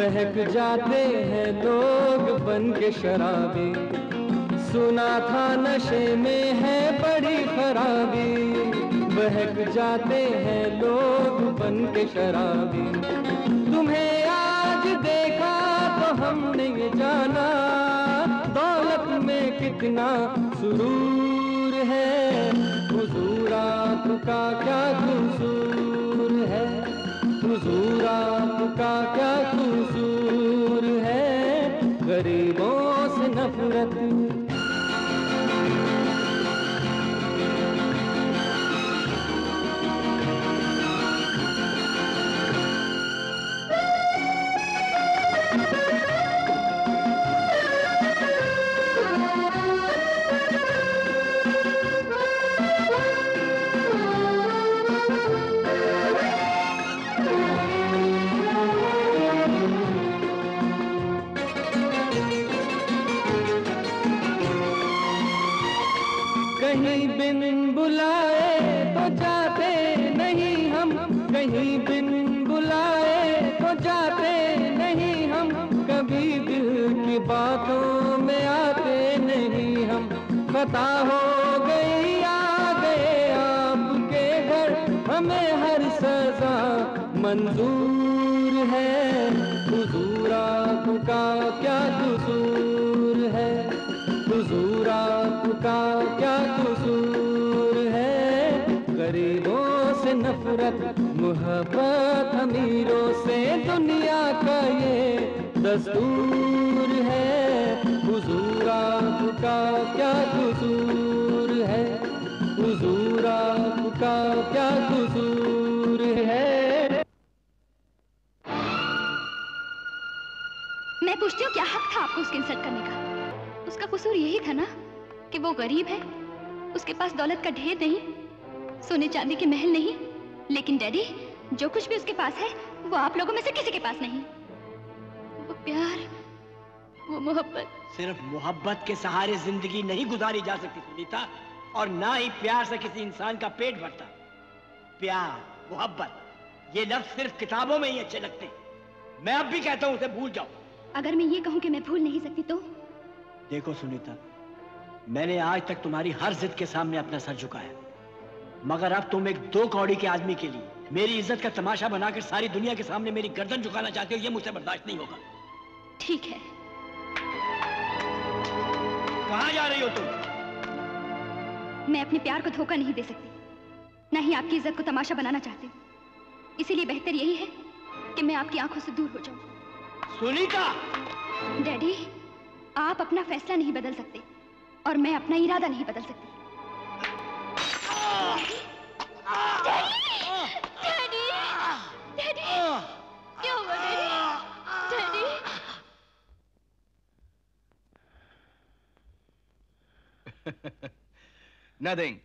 बहक जाते हैं लोग बन के शराबी। सुना था नशे में है बड़ी खराबी। बहक जाते हैं लोग बन के शराबी। तुम्हें आज देखा तो हमने ये जाना। दौलत में कितना सुरूर है। हुजूर आपका क्या कसूर है? हुजूर आपका क्या कसूर गरीबों से नफरत मंजूर है, हुजूर आपका क्या कसूर है? हुजूर आपका क्या कसूर है? गरीबों से नफरत, मोहब्बत, अमीरों से दुनिया का ये दस्तूर है। हुजूर आपका क्या कसूर आपको उसके इंसल्ट करने का। उसका कसूर यही था ना कि वो गरीब है, उसके पास दौलत का ढेर नहीं, सोने चांदी के महल नहीं, लेकिन डैडी, जो कुछ भी उसके पास है, वो आप लोगों में से किसी के पास नहीं। वो प्यार, वो मोहब्बत। सिर्फ़ मोहब्बत के सहारे ज़िंदगी नहीं गुजारी जा सकती, सुनीता, और ना ही प्यार से किसी इंसान का पेट भरता। प्यार, मोहब्बत, ये लफ्ज सिर्फ़ किताबों में ही अच्छे लगते मैं अब भी कहता हूँ, उसे भूल जाओ। अगर मैं ये कहूँ कि मैं भूल नहीं सकती तो? देखो सुनीता मैंने आज तक तुम्हारी हर जिद के सामने अपना सर झुकाया मगर अब तुम एक दो कौड़ी के आदमी के लिए मेरी इज़्ज़त का तमाशा बनाकर सारी दुनिया के सामने मेरी गर्दन झुकाना चाहते हो ये मुझसे बर्दाश्त नहीं होगा। ठीक है। कहाँ जा रही हो तुम? मैं अपने प्यार को धोखा नहीं दे सकती। न ही आपकी इज़्ज़त को तमाशा बनाना चाहती। हूँ इसीलिए बेहतर यही है कि मैं आपकी आँखों से दूर हो जाऊँ। सुनीता! डैडी आप अपना फैसला नहीं बदल सकते और मैं अपना इरादा नहीं बदल सकती। डैडी डैडी क्या हुआ daddy? Daddy. Nothing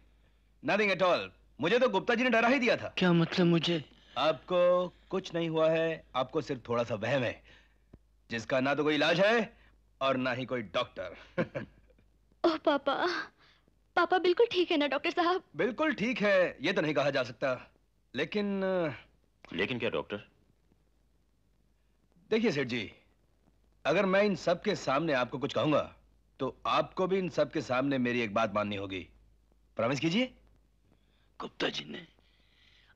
nothing at all मुझे तो गुप्ता जी ने डरा ही दिया था। क्या मतलब मुझे? आपको कुछ नहीं हुआ है आपको सिर्फ़ थोड़ा सा वहम है। जिसका ना तो कोई इलाज है और ना ही कोई डॉक्टर। ओह पापा। पापा बिल्कुल ठीक है ना डॉक्टर साहब? बिल्कुल ठीक है ये तो नहीं कहा जा सकता। लेकिन लेकिन क्या डॉक्टर? देखिए सेठ जी अगर मैं इन सब के सामने आपको कुछ कहूँगा तो आपको भी इन सब के सामने मेरी एक बात माननी होगी। प्रॉमिस कीजिए। गुप्ता जी ने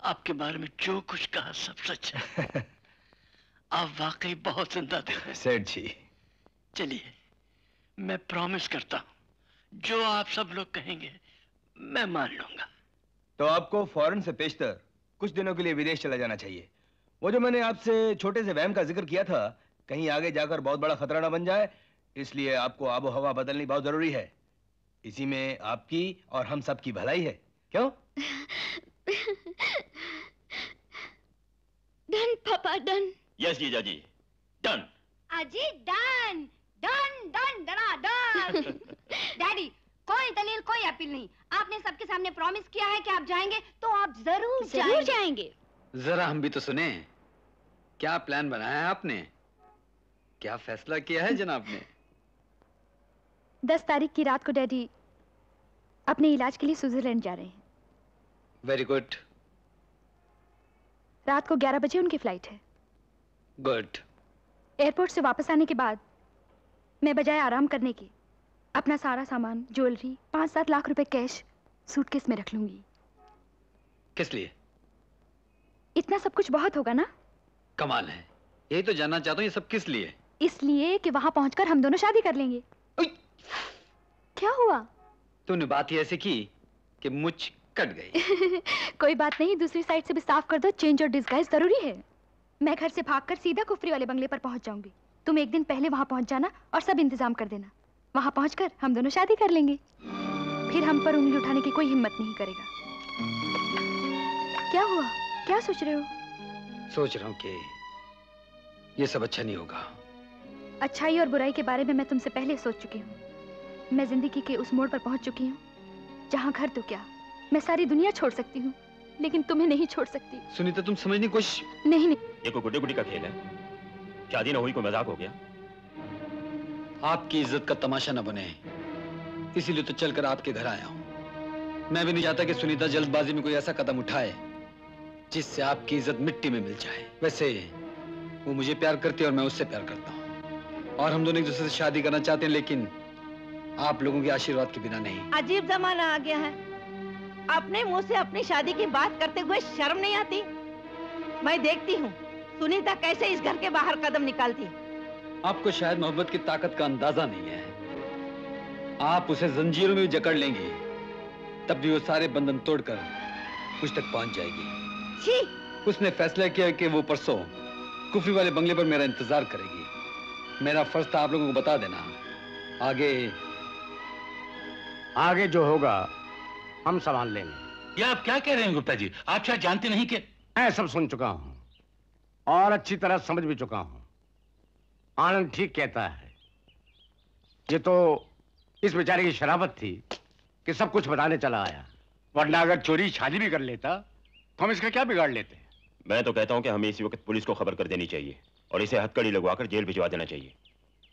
आपके बारे में जो कुछ कहा सब सच है। आप वाकई बहुत ज़िंदा थे सेठ जी। चलिए मैं प्रॉमिस करता हूँ जो आप सब लोग कहेंगे मैं मान लूँगा। तो आपको फ़ौरन से पेशतर कुछ दिनों के लिए विदेश चला जाना चाहिए। वो जो मैंने आपसे छोटे से वहम का ज़िक्र किया था कहीं आगे जाकर बहुत बड़ा खतरा ना बन जाए इसलिए आपको आबो हवा बदलनी बहुत ज़रूरी है। इसी में आपकी और हम सब की भलाई है। क्यों? डन पापा डन यस जीजा जी डन अजी done done done done done daddy कोई दलील कोई अपील नहीं। आपने सबके सामने प्रॉमिस किया है कि आप जाएँगे तो आप ज़रूर ज़रूर जाएँगे। जरा हम भी तो सुने। क्या प्लान बनाया है आपने? क्या फैसला किया है जनाब ने? दस तारीख की रात को डैडी अपने इलाज के लिए स्विट्जरलैंड जा रहे हैं। वेरी गुड रात को 11 बजे उनकी फ़्लाइट है। गुड एयरपोर्ट से वापस आने के बाद मैं बजाय आराम करने के अपना सारा सामान ज्वेलरी पाँच सात लाख रुपए कैश सूटकेस में रख लूँगी। किस लिए? इतना सब कुछ बहुत होगा ना? कमाल है। यही तो जानना चाहता हूँ ये सब किस लिए? इसलिए कि वहाँ पहुंचकर हम दोनों शादी कर लेंगे। क्या हुआ? तूने बात ही ऐसे की कि मुझ कट गई। कोई बात नहीं दूसरी साइड से भी साफ़ कर दो चेंज और डिस्गाइज ज़रूरी है। मैं घर से भागकर सीधा कुफरी वाले बंगले पर पहुँच जाऊँगी। तुम एक दिन पहले वहाँ पहुँच जाना और सब इंतज़ाम कर देना। वहाँ पहुंचकर हम दोनों शादी कर लेंगे। फिर हम पर उंगली उठाने की कोई हिम्मत नहीं करेगा। क्या हुआ? क्या सोच रहे हो? सोच रहा हूँ कि ये सब अच्छा नहीं होगा। अच्छाई और बुराई के बारे में मैं तुमसे पहले सोच चुकी हूँ। मैं ज़िंदगी के उस मोड़ पर पहुँच चुकी हूँ जहाँ घर तो क्या मैं सारी दुनिया छोड़ सकती हूँ लेकिन तुम्हें नहीं छोड़ सकती। सुनीता तुम समझने कोशिश नहीं नहीं। ये कोई गुड्डे गुड्डी का खेल है? शादी ना हुई कोई मज़ाक हो गया? आपकी इज़्ज़त का तमाशा न बने। इसीलिए तो चलकर आपके घर आया हूँ। मैं भी नहीं चाहता कि सुनीता जल्दबाजी में कोई ऐसा कदम उठाए जिससे आपकी इज़्ज़त मिट्टी में मिल जाए। वैसे वो मुझे प्यार करती है और मैं उससे प्यार करता हूँ। और हम दोनों एक दूसरे से शादी करना चाहते हैं लेकिन आप लोगों के आशीर्वाद के बिना नहीं। अजीब जमाना आ गया है। अपने मुँह से अपनी शादी की बात करते हुए शर्म नहीं आती। मैं देखती हूँ। सुनीता कैसे इस घर के बाहर कदम निकालती? आपको शायद मोहब्बत की ताकत का अंदाज़ा नहीं है। आप उसे जंजीरों में भी जकड़ लेंगे। तब भी वो सारे बंधन तोड़कर मुझ तक पहुँच जाएगी। छी! उसने फैसला किया कि वो परसों कुफरी वाले बंगले पर मेरा इंतज़ार करेगी। मेरा फ़र्ज़ था आप लोगों को बता देना। आगे आगे जो होगा हम संभाल लेंगे। ये आप क्या कह रहे हैं गुप्ता जी? आप शायद जानते नहीं कि मैं सब सुन चुका हूँ। और अच्छी तरह समझ भी चुका हूँ। आनंद ठीक कहता है। ये तो इस बेचारे की शराबत थी कि सब कुछ बताने चला आया। वरना अगर चोरी शादी भी कर लेता तो हम इसका क्या बिगाड़ लेते? मैं तो कहता हूँ कि हमें इसी वक्त पुलिस को खबर कर देनी चाहिए और इसे हथकड़ी लगवाकर जेल भिजवा देना चाहिए।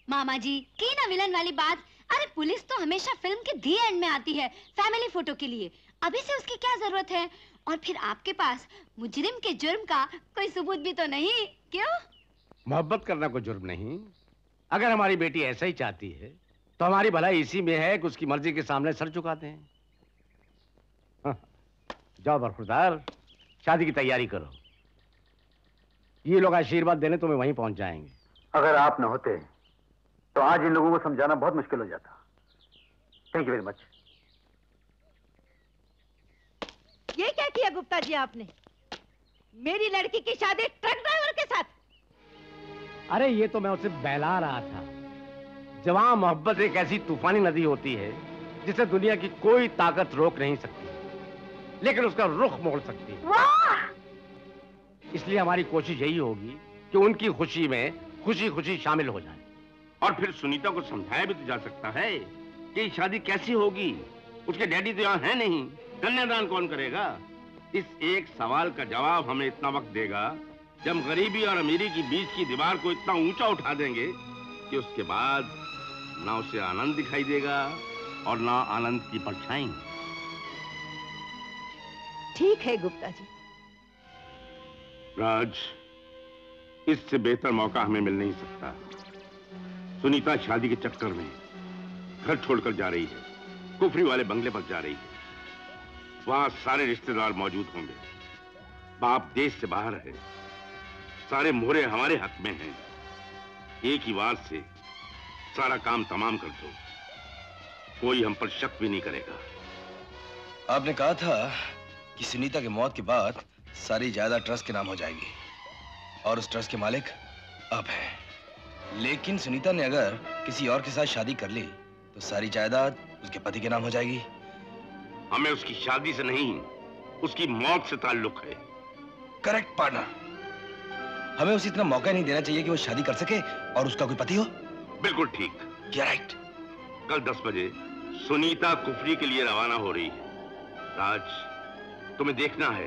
मामा जी की ना विलन वाली बात। अरे पुलिस तो हमेशा फ़िल्म के दी एंड में आती है फैमिली फ़ोटो के लिए। अभी से उसकी क्या ज़रूरत है? और फिर आपके पास मुजरिम के जुर्म का कोई सबूत भी तो नहीं? क्यों? मोहब्बत करना कोई जुर्म नहीं। अगर हमारी बेटी ऐसा ही चाहती है तो हमारी भलाई इसी में है कि उसकी मर्ज़ी के सामने सर झुका दें हाँ, जाओ बरखुरदार शादी की तैयारी करो। ये लोग आशीर्वाद देने तुम्हें वहीं पहुँच जाएँगे। अगर आप न होते तो आज इन लोगों को समझाना बहुत मुश्किल हो जाता। थैंक यू वेरी मच ये क्या किया गुप्ता जी आपने? मेरी लड़की की शादी ट्रक ड्राइवर के साथ। अरे ये तो मैं उसे बहला रहा था। जवां मोहब्बत एक ऐसी तूफानी नदी होती है जिसे दुनिया की कोई ताकत रोक नहीं सकती लेकिन उसका रुख मोड़ सकती है। इसलिए हमारी कोशिश यही होगी कि उनकी खुशी में खुशी खुशी शामिल हो जाए। और फिर सुनीता को समझाया भी तो जा सकता है कि शादी कैसी होगी। उसके डैडी तो यहाँ है नहीं। कन्यादान कौन करेगा? इस एक सवाल का जवाब हमें इतना वक्त देगा जब गरीबी और अमीरी की बीच की दीवार को इतना ऊँचा उठा देंगे कि उसके बाद ना उसे आनंद दिखाई देगा और ना आनंद की परछाई। ठीक है गुप्ता जी। राज इससे बेहतर मौका हमें मिल नहीं सकता। सुनीता शादी के चक्कर में घर छोड़कर जा रही है। कुफरी वाले बंगले पर जा रही है। वहाँ सारे रिश्तेदार मौजूद होंगे। बाप देश से बाहर है। सारे मोहरे हमारे हक में हैं। एक ही बार से सारा काम तमाम कर दो। कोई हम पर शक भी नहीं करेगा। आपने कहा था कि सुनीता की मौत के बाद सारी जायदाद ट्रस्ट के नाम हो जाएगी और उस ट्रस्ट के मालिक आप हैं। लेकिन सुनीता ने अगर किसी और के साथ शादी कर ली तो सारी जायदाद उसके पति के नाम हो जाएगी। हमें उसकी शादी से नहीं उसकी मौत से ताल्लुक है। करेक्ट पार्टनर हमें उसे इतना मौका नहीं देना चाहिए कि वो शादी कर सके और उसका कोई पति हो। बिल्कुल ठीक। राइट कल दस बजे सुनीता कुफरी के लिए रवाना हो रही है। राज तुम्हें देखना है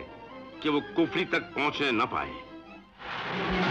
कि वो कुफरी तक पहुँचने न पाए।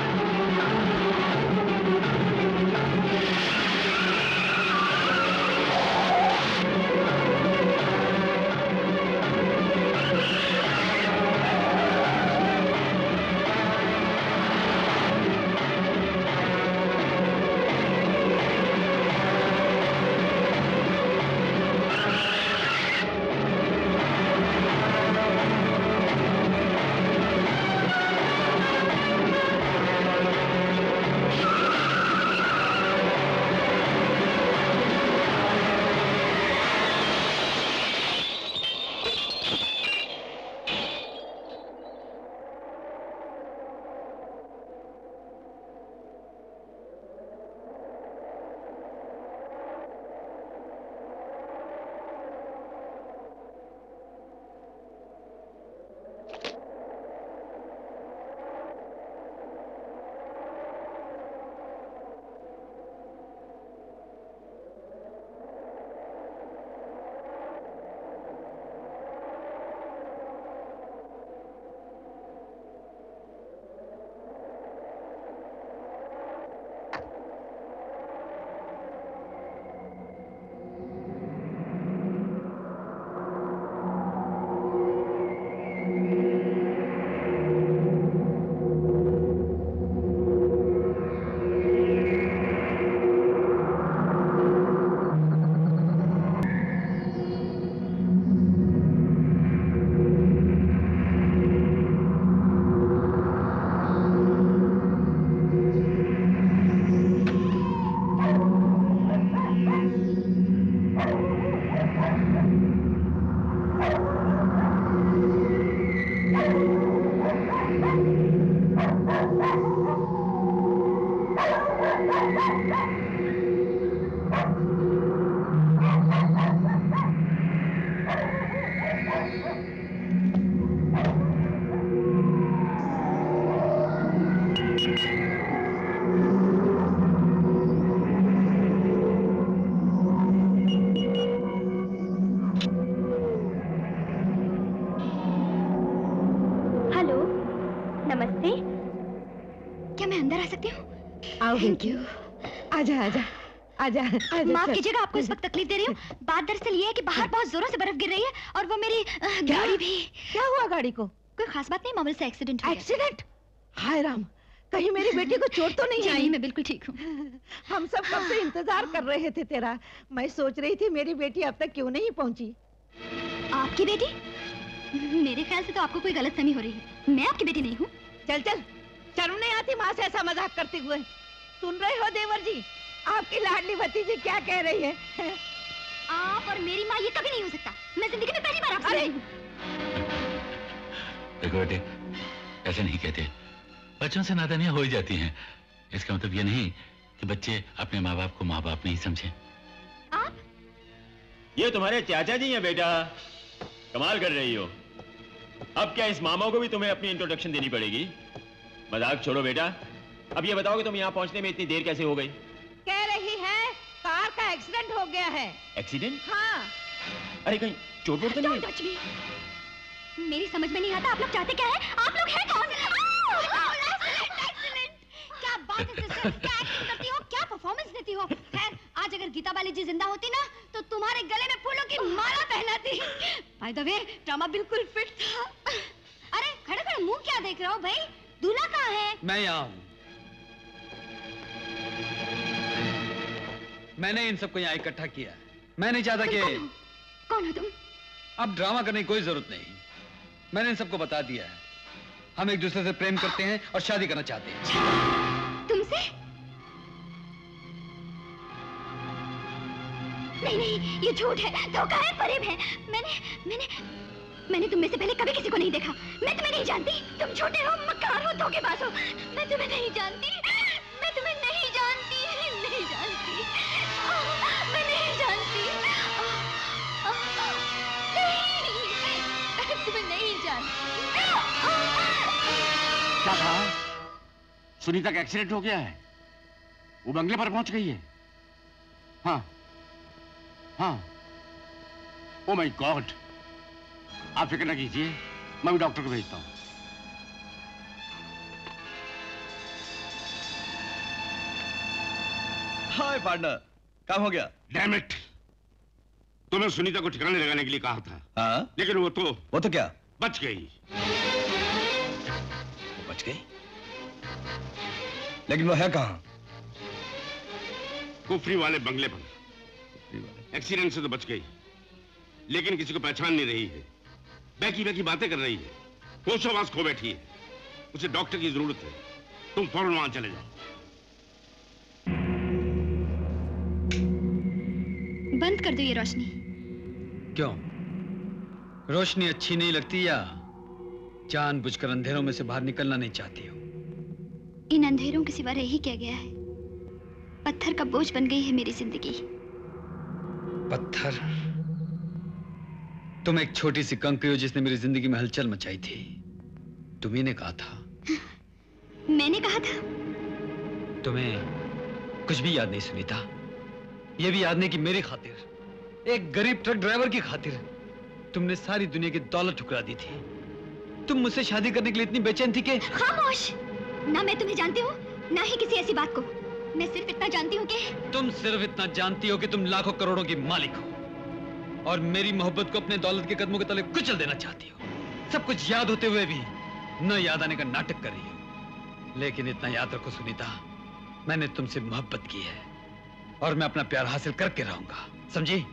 थैंक यू आजा आजा आजा आजा माफ़ कीजिएगा आपको इस वक्त तकलीफ़ दे रही हूँ। बात दरअसल ये है कि बाहर बहुत जोरों से बर्फ़ गिर रही है और वो मेरी गाड़ी भी। क्या हुआ गाड़ी को? कोई खास बात नहीं मामूली से एक्सीडेंट एक्सीडेंट हाय राम कहीं मेरी बेटी को चोट तो नहीं आई मैं बिल्कुल ठीक हूँ। हम सब कब से इंतज़ार कर रहे थे तेरा। मैं सोच रही थी मेरी बेटी अब तक क्यों नहीं पहुँची? आपकी बेटी? मेरे ख्याल से तो आपको कोई गलत फहमी हो रही है। मैं आपकी बेटी नहीं हूँ। चल चल। शर्म नहीं आती माँ से ऐसा मज़ाक करते हुए। सुन रहे हो देवर जी? आपकी लाडली भतीजी क्या कह रही है? आप और मेरी माँ ये कभी नहीं हो सकता। मैं ज़िंदगी में पहली बार आपसे मिली हूँ। देखो बेटे ऐसे नहीं कहते। बच्चों से नादानियाँ हो ही जाती हैं। इसका मतलब ये नहीं कि बच्चे अपने माँ बाप को माँ बाप नहीं समझें। ये तुम्हारे चाचा जी हैं बेटा। कमाल कर रही हो। अब क्या इस मामा को भी तुम्हें अपनी इंट्रोडक्शन देनी पड़ेगी? मज़ाक छोड़ो बेटा। अब ये बताओ कि तुम यहाँ पहुँचने में इतनी देर कैसे हो गई? कह रही है कार का एक्सीडेंट हो गया है। एक्सीडेंट हाँ। अरे कहीं चोट वोट तो नहीं me. मेरी समझ में नहीं आता आप लोग चाहते क्या है? आप लोग हैं कौन? क्या बात है क्या करती हो? क्या परफॉर्मेंस देती हो? खैर आज अगर गीता बाली जी ज़िंदा होती ना तो तुम्हारे गले में फूलों की माला पहनाती। बाय द वे ड्रामा बिल्कुल फिट था। अरे खड़े खड़े मुँह क्या देख रहा हो भाई? दूल्हा कहाँ है? मैं यहाँ हूँ। मैंने इन सबको यहाँ इकट्ठा किया है। मैं नहीं चाहता कि कौन? हो तुम? अब ड्रामा करने की कोई ज़रूरत नहीं। मैंने इन सबको बता दिया है। हम एक दूसरे से प्रेम करते हैं और शादी करना चाहते हैं। तुमसे? नहीं नहीं ये झूठ है। धोखा है फरेब है। मैंने मैंने मैंने तुम में से पहले कभी किसी को नहीं देखा। मैं तुम्हें नहीं जानती। तुम छोटे हो मक्कार हो धोखेबाज हो। मैं तुम्हें नहीं जानती। मैं तुम्हें नहीं जानती नहीं जानती। मैं नहीं जानती। नहीं मैं तुम्हें नहीं जानती। क्या कहा? सुनीता का एक्सीडेंट हो गया है। वो बंगले पर पहुँच गई है। हाँ हाँ। ओ माय गॉड आप फ़िक्र न कीजिए, मैं भी डॉक्टर को भेजता हूँ। हाय पार्टनर काम हो गया? डैम इट तुम्हें सुनीता को ठिकाने लगाने के लिए कहा था। हाँ? लेकिन वो तो वो तो क्या? बच गई। वो बच गई? लेकिन वो है कहाँ? कुफरी वाले बंगले पर। एक्सीडेंट से तो बच गई। लेकिन किसी को पहचान नहीं रही है। बैकी बैकी बातें कर रही है। होशोवास खो बैठी है। उसे डॉक्टर की ज़रूरत है। तुम फ़ौरन वहाँ चले जाओ। बंद कर दो ये रोशनी। क्यों? रोशनी अच्छी नहीं लगती या जान जानबूझकर अंधेरों में से बाहर निकलना नहीं चाहती हो? इन अंधेरों के सिवा रह ही क्या गया है? पत्थर का बोझ बन गई है मेरी ज़िंदगी। पत्थर? तुम एक छोटी सी कंकड़ी हो जिसने मेरी ज़िंदगी में हलचल मचाई थी। तुम्ही ने कहा था। मैंने कहा था। तुम्हें कुछ भी याद नहीं सुनीता। ये भी याद नहीं कि मेरी खातिर। एक गरीब ट्रक ड्राइवर की खातिर तुमने सारी दुनिया की दौलत ठुकरा दी थी। तुम मुझसे शादी करने के लिए इतनी बेचैन थी कि खामोश! ना मैं तुम्हें जानती हूँ ना ही किसी ऐसी बात को। मैं सिर्फ़ इतना जानती हूँ कि तुम सिर्फ़ इतना जानती हो कि तुम लाखों करोड़ों की मालिक हो। और मेरी मोहब्बत को अपने दौलत के कदमों के तले कुचल देना चाहती हो। सब कुछ याद होते हुए भी न याद आने का नाटक कर रही हो। लेकिन इतना याद रखो सुनीता मैंने तुमसे मोहब्बत की है। और मैं अपना प्यार हासिल करके रहूँगा। समझी?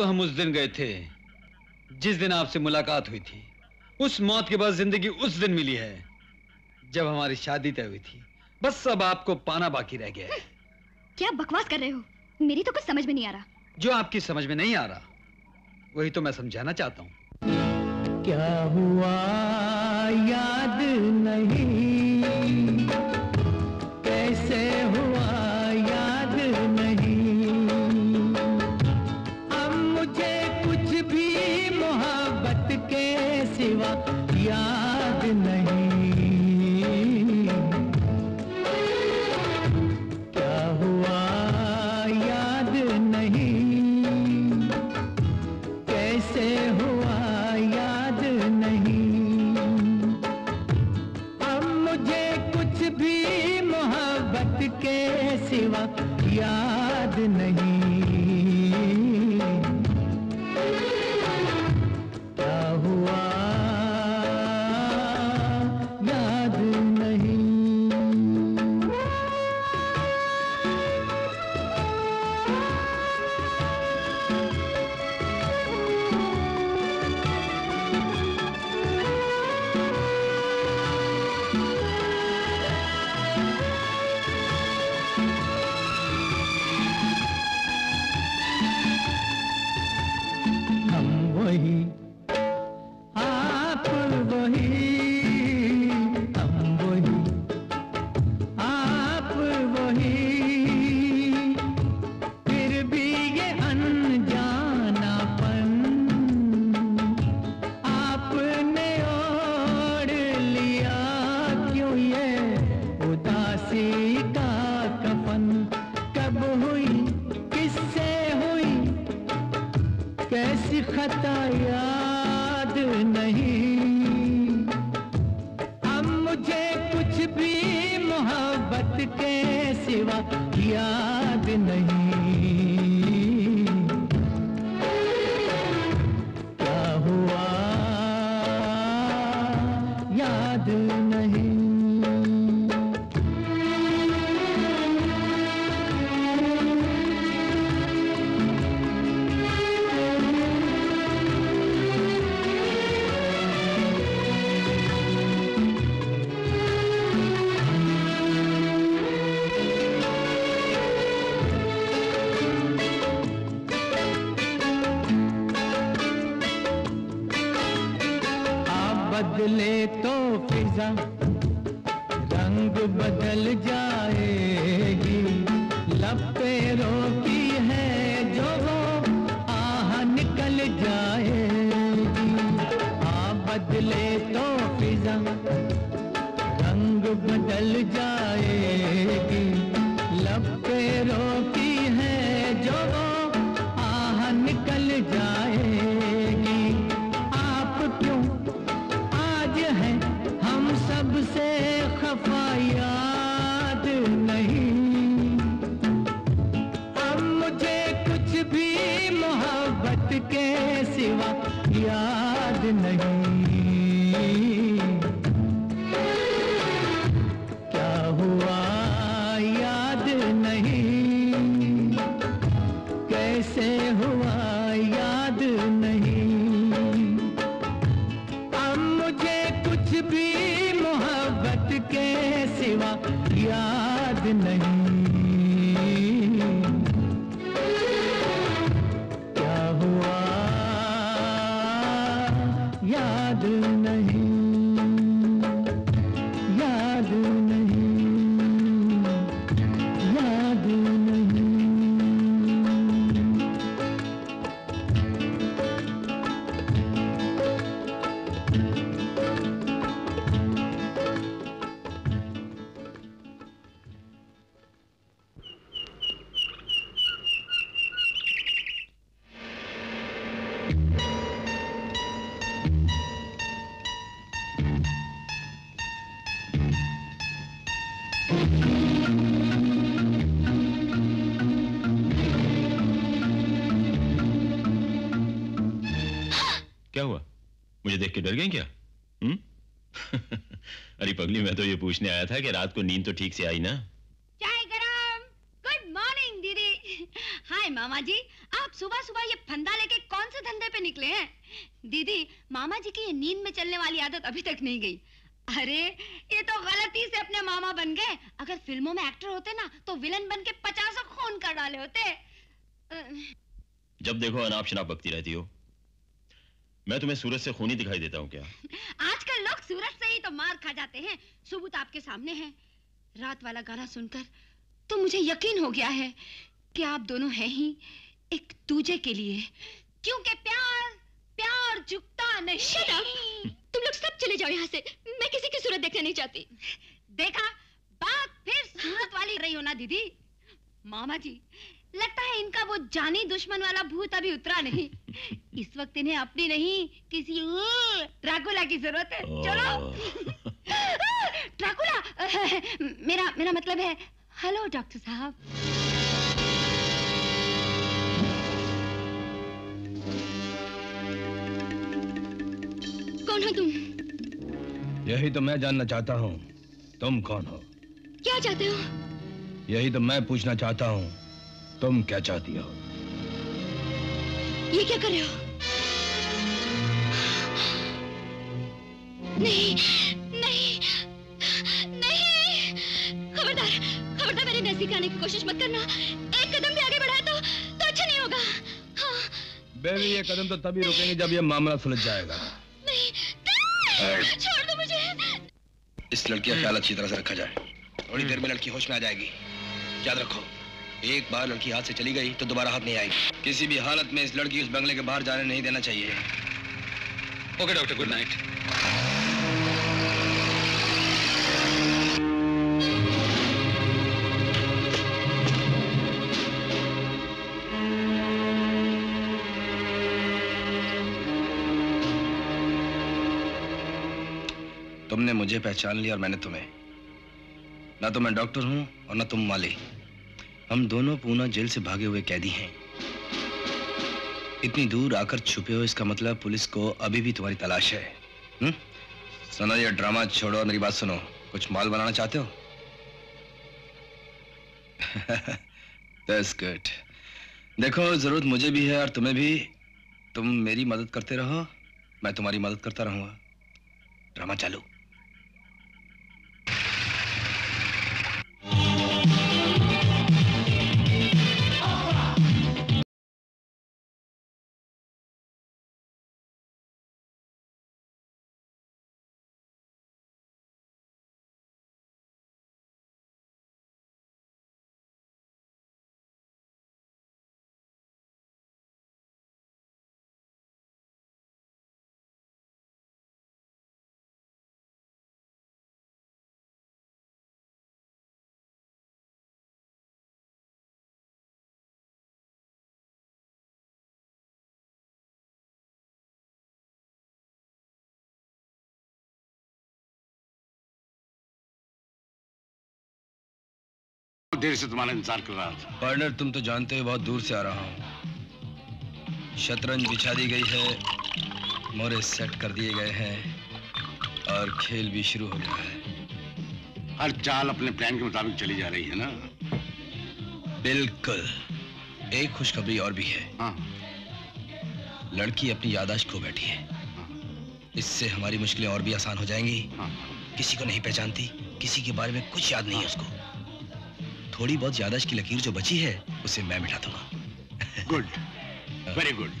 तो हम उस दिन गए थे जिस दिन आपसे मुलाकात हुई थी। उस मौत के बाद ज़िंदगी उस दिन मिली है जब हमारी शादी तय हुई थी। बस अब आपको पाना बाकी रह गया है। हम्म, क्या बकवास कर रहे हो? मेरी तो कुछ समझ में नहीं आ रहा। जो आपकी समझ में नहीं आ रहा वही तो मैं समझाना चाहता हूँ। क्या हुआ याद नहीं देख के डर गए क्या? हुँ? हम्म? अरे पगली मैं तो ये पूछने आया था कि रात को नींद तो ठीक से आई ना। चाय गरम। गुड मॉर्निंग दीदी। हाय मामा जी आप सुबह सुबह ये फंदा लेके कौन से धंधे पे निकले हैं? दीदी मामा जी की ये नींद में चलने वाली आदत अभी तक नहीं गई। अरे ये तो गलती से अपने मामा बन गए। अगर फ़िल्मों में एक्टर होते ना तो विलन बन के पचासों खून कर डाले होते। जब देखो अनाप शनाप बकती रहती हो। मैं तुम्हें सूरज से खूनी दिखाई देता हूँ क्या? आजकल लोग सूरज से ही तो मार खा जाते हैं। सबूत आपके सामने है। रात वाला गाना सुनकर तो मुझे यकीन हो गया है कि आप दोनों हैं ही एक दूजे के लिए। क्योंकि प्यार प्यार झुकता नहीं। तुम लोग सब चले जाओ यहाँ से। मैं किसी की सूरत देखना नहीं चाहती देखा बात फिर सूरत वाली रही हो ना दीदी? मामा जी लगता है इनका वो जानी दुश्मन वाला भूत अभी उतरा नहीं। इस वक्त इन्हें अपनी नहीं किसी ड्राकुला की ज़रूरत है। चलो। ड्राकुला मेरा मेरा मतलब है हेलो डॉक्टर साहब. कौन हो तुम? यही तो मैं जानना चाहता हूँ। तुम कौन हो? क्या चाहते हो? यही तो मैं पूछना चाहता हूँ। तुम क्या चाहती हो? ये क्या कर रहे हो? नहीं नहीं नहीं। खबरदार खबरदार मेरे नज़दीक आने की कोशिश मत करना। एक कदम भी आगे बढ़ाया तो तो अच्छा नहीं होगा। हाँ। बेबी ये कदम तो तभी रुकेंगे जब ये मामला सुलझ जाएगा। नहीं छोड़ दो मुझे। इस लड़की का ख्याल अच्छी तरह से रखा जाए। थोड़ी देर में लड़की होश में आ जाएगी। याद रखो एक बार लड़की हाथ से चली गई तो दोबारा हाथ नहीं आएगी। किसी भी हालत में इस लड़की उस बंगले के बाहर जाने नहीं देना चाहिए। ओके डॉक्टर गुड नाइट तुमने मुझे पहचान लिया और मैंने तुम्हें। ना तो मैं डॉक्टर हूँ और ना तुम माली। हम दोनों पूना जेल से भागे हुए कैदी हैं। इतनी दूर आकर छुपे हो, इसका मतलब पुलिस को अभी भी तुम्हारी तलाश है। हुँ? सुनो, ये ड्रामा छोड़ो, मेरी बात सुनो। कुछ माल बनाना चाहते हो? Good. देखो, ज़रूरत मुझे भी है और तुम्हें भी। तुम मेरी मदद करते रहो, मैं तुम्हारी मदद करता रहूँगा। ड्रामा चालू। देर से तुम्हारा इंतज़ार कर रहा था। पार्टनर तुम तो जानते हो बहुत दूर से आ रहा हूँ। शतरंज बिछा दी गई है मोरे सेट कर दिए गए हैं और खेल भी शुरू हो गया है। हर चाल अपने प्लान के मुताबिक चली जा रही है ना? बिल्कुल। एक खुशखबरी और भी है। हाँ। लड़की अपनी यादाश्त खो बैठी है। हाँ। इससे हमारी मुश्किलें और भी आसान हो जाएँगी। हाँ। किसी को नहीं पहचानती किसी के बारे में कुछ याद नहीं है उसको। थोड़ी बहुत यादाश्त की लकीर जो बची है उसे मैं मिटा दूँगा गुड वेरी गुड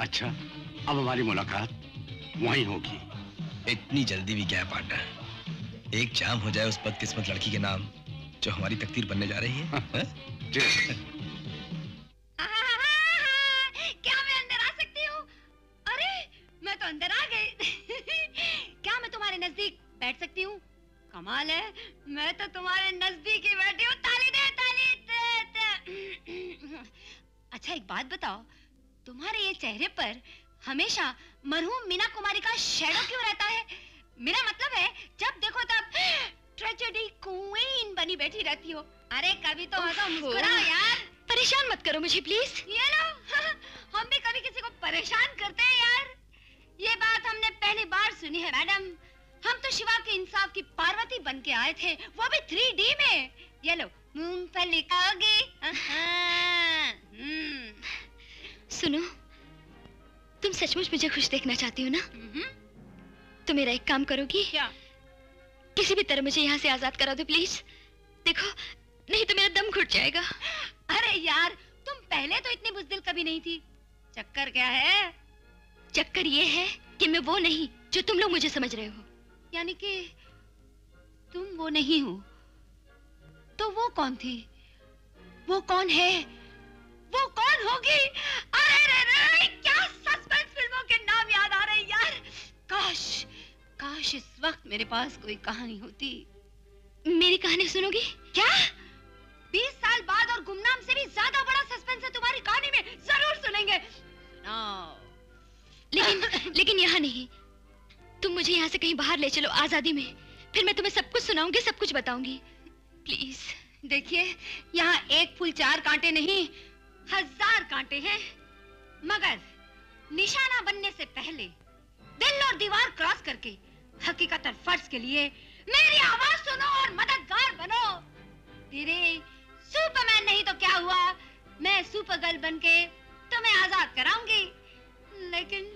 अच्छा अब हमारी मुलाकात वहीं होगी। इतनी जल्दी भी क्या पार्टनर एक जाम हो जाए उस बदकिस्मत लड़की के नाम जो हमारी तकदीर बनने जा रही है हाँ? क्या मैं अंदर आ सकती हूँ? अरे मैं तो अंदर आ गई। क्या मैं तुम्हारे नज़दीक बैठ सकती हूँ? कमाल है। मैं तो तुम्हारे नज़दीक ही बैठी हूँ। ताली दे ताली दे, दे। अच्छा एक बात बताओ। तुम्हारे ये चेहरे पर हमेशा मरहूम मीना कुमारी का शेडो क्यों रहता है? मेरा मतलब है जब देखो तब ट्रेजेडी क्वीन बनी बैठी रहती हो। अरे कभी तो हंसो मुस्कुराओ यार। परेशान मत करो मुझे प्लीज़ ये लो। हम भी कभी किसी को परेशान करते हैं यार। ये बात हमने पहली बार सुनी है मैडम। हम तो शिवा के इंसाफ की पार्वती बन के आए थे वो भी थ्री डी में। ये लो मूंगफली खाओगी हाँ। सुनो तुम सचमुच मुझे खुश देखना चाहती हो ना? तो मेरा एक काम करोगी? क्या? किसी भी तरह मुझे यहाँ से आज़ाद करा दो प्लीज़ देखो नहीं तो मेरा दम घुट जाएगा। अरे यार तुम पहले तो इतनी बुजदिल कभी नहीं थी। चक्कर क्या है? चक्कर ये है कि मैं वो नहीं जो तुम लोग मुझे समझ रहे हो। यानी कि तुम वो नहीं हो। तो वो कौन थी? वो कौन है? वो कौन होगी? अरे रे रे क्या सस्पेंस फ़िल्मों के नाम याद आ रहे हैं यार? काश काश इस वक्त मेरे पास कोई कहानी होती। मेरी कहानी सुनोगी? क्या? बीस साल बाद और गुमनाम से भी ज़्यादा बड़ा सस्पेंस है तुम्हारी कहानी में ज़रूर सुनेंगे। सुनाओ लेकिन लेकिन यहाँ नहीं। तुम मुझे यहाँ से कहीं बाहर ले चलो आज़ादी में। फिर मैं तुम्हें सब कुछ सुनाऊँगी सब कुछ बताऊँगी। प्लीज़ देखिए यहाँ एक फूल चार कांटे नहीं हज़ार कांटे हैं। मगर निशाना बनने से पहले दिल और दीवार क्रॉस करके हकीकत और फ़र्ज़ के लिए मेरी आवाज़ सुनो और मददगार बनो। तेरे सुपरमैन नहीं तो क्या हुआ? मैं सुपर गर्ल बन के तुम्हें आज़ाद कराऊँगी। लेकिन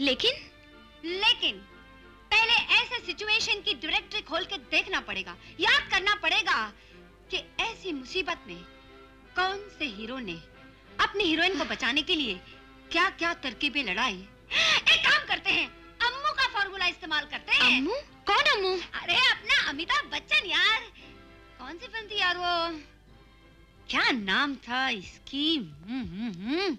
लेकिन? लेकिन पहले ऐसे सिचुएशन की डायरेक्टरी खोल के देखना पड़ेगा। याद करना पड़ेगा कि ऐसी मुसीबत में कौन से हीरो ने अपनी हीरोइन को बचाने के लिए क्या क्या तरकीबें लड़ाई। एक काम करते हैं अम्मू का फॉर्मूला इस्तेमाल करते हैं। अम्मू? कौन अम्मू? अरे अपना अमिताभ बच्चन यार। कौन सी फ़िल्म थी यार वो? क्या नाम था इसकी? हम्म, हम्म,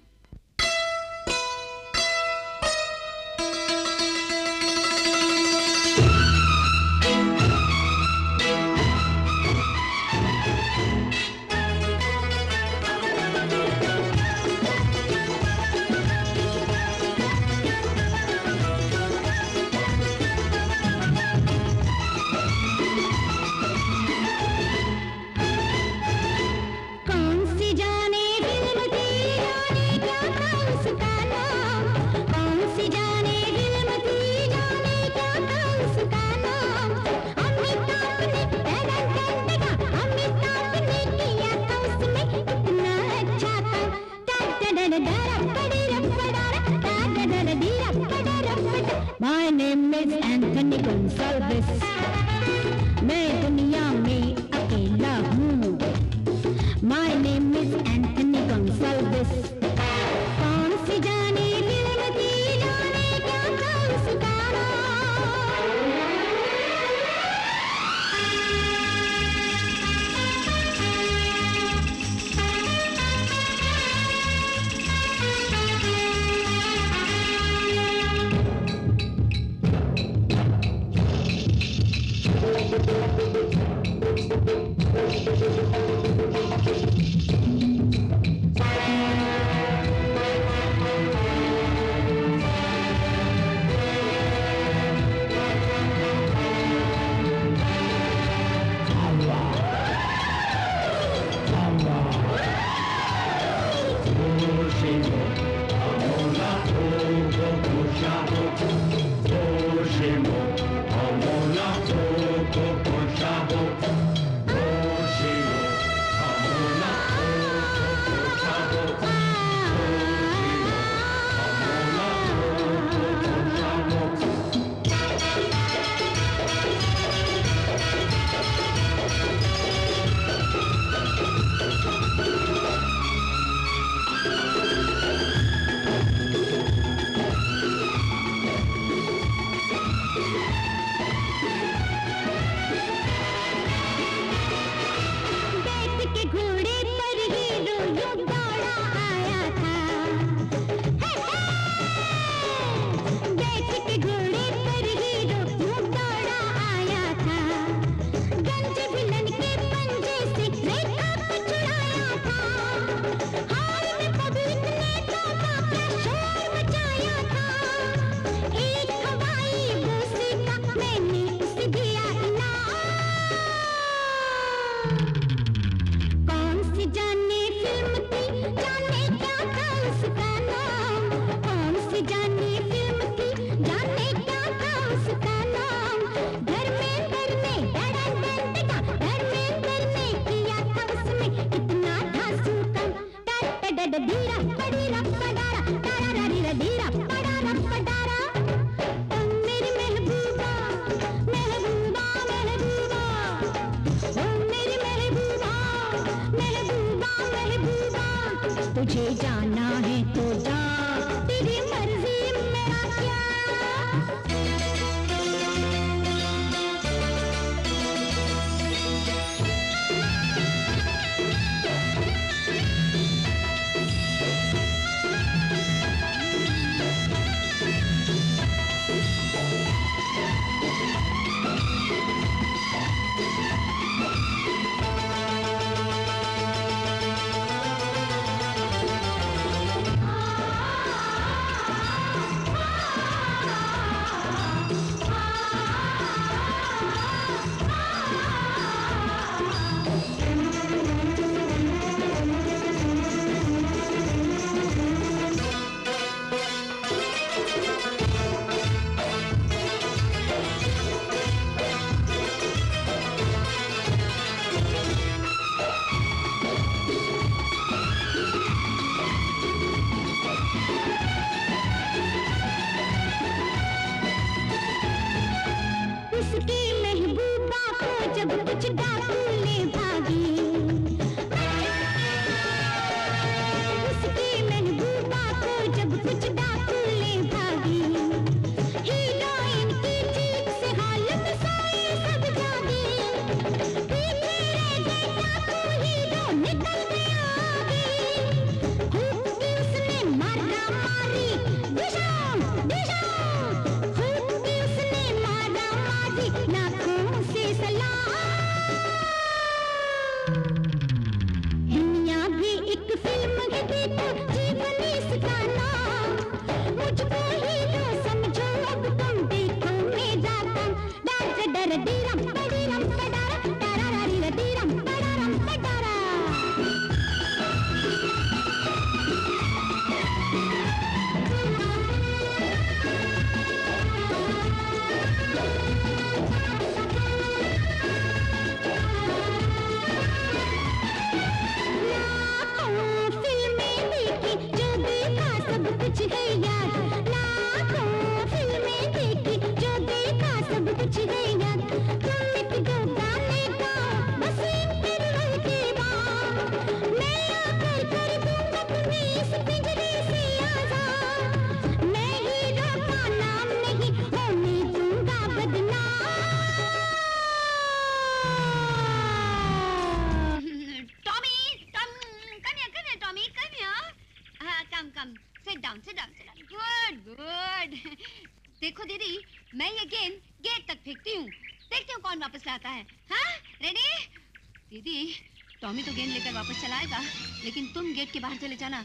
टॉमी तो गेंद लेकर वापस चलाएगा, लेकिन तुम गेट के बाहर चले जाना.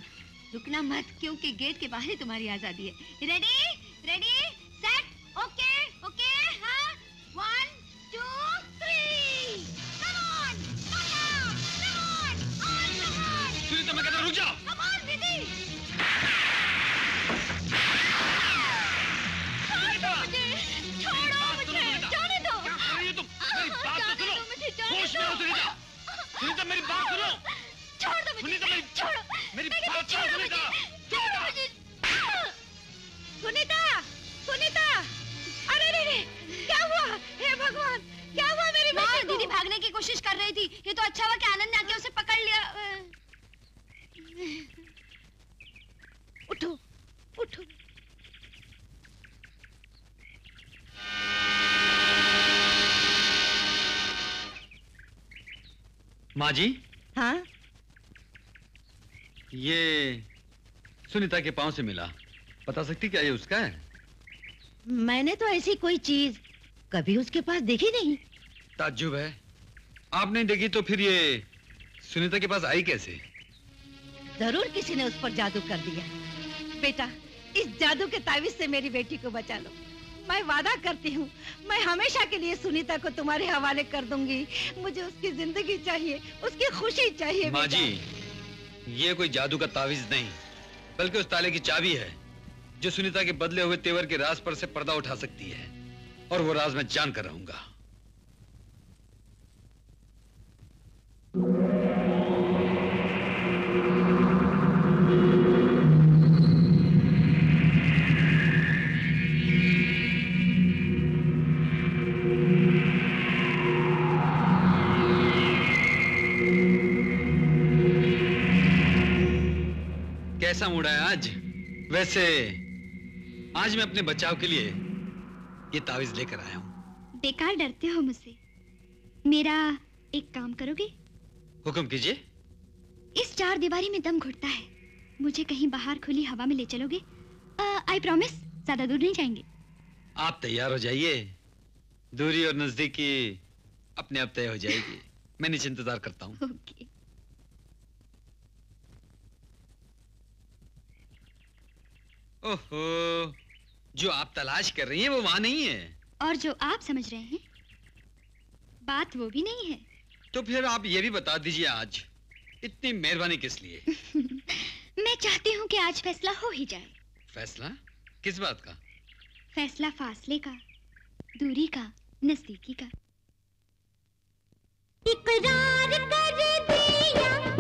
रुकना मत, क्योंकि गेट के बाहर ही तुम्हारी आज़ादी है. रेडी? माँ जी। हाँ? ये सुनीता के पाँव से मिला। बता सकती क्या ये उसका है? मैंने तो ऐसी कोई चीज़ कभी उसके पास देखी नहीं। ताज्जुब है। आपने देखी तो फिर ये सुनीता के पास आई कैसे? ज़रूर किसी ने उस पर जादू कर दिया। बेटा इस जादू के तावीज से मेरी बेटी को बचा लो। मैं वादा करती हूँ मैं हमेशा के लिए सुनीता को तुम्हारे हवाले कर दूँगी मुझे उसकी ज़िंदगी चाहिए उसकी खुशी चाहिए माँ जी ये कोई जादू का तावीज नहीं बल्कि उस ताले की चाबी है जो सुनीता के बदले हुए तेवर के राज पर से पर्दा उठा सकती है और वो राज मैं जान कर रहूँगा Thank you. कैसा मूड है आज? वैसे आज मैं अपने बचाव के लिए ये तावीज लेकर आया हूँ। बेकार डरते हो मुझसे। मेरा एक काम करोगे? हुक्म कीजिए। इस चार दीवारी में दम घुटता है। मुझे कहीं बाहर खुली हवा में ले चलोगे? आई प्रॉमिस ज़्यादा दूर नहीं जाएँगे। आप तैयार हो जाइए। दूरी और नजदीकी अपने आप तय हो जाएगी। मैं नीचे इंतज़ार करता हूँ। ओके। ओहो जो आप तलाश कर रही हैं वो वहाँ नहीं है। और जो आप समझ रहे हैं बात वो भी नहीं है। तो फिर आप ये भी बता दीजिए आज इतनी मेहरबानी किस लिए? मैं चाहती हूँ कि आज फैसला हो ही जाए। फैसला? किस बात का? फैसला फासले का दूरी का नजदीकी का। इकरार कर दे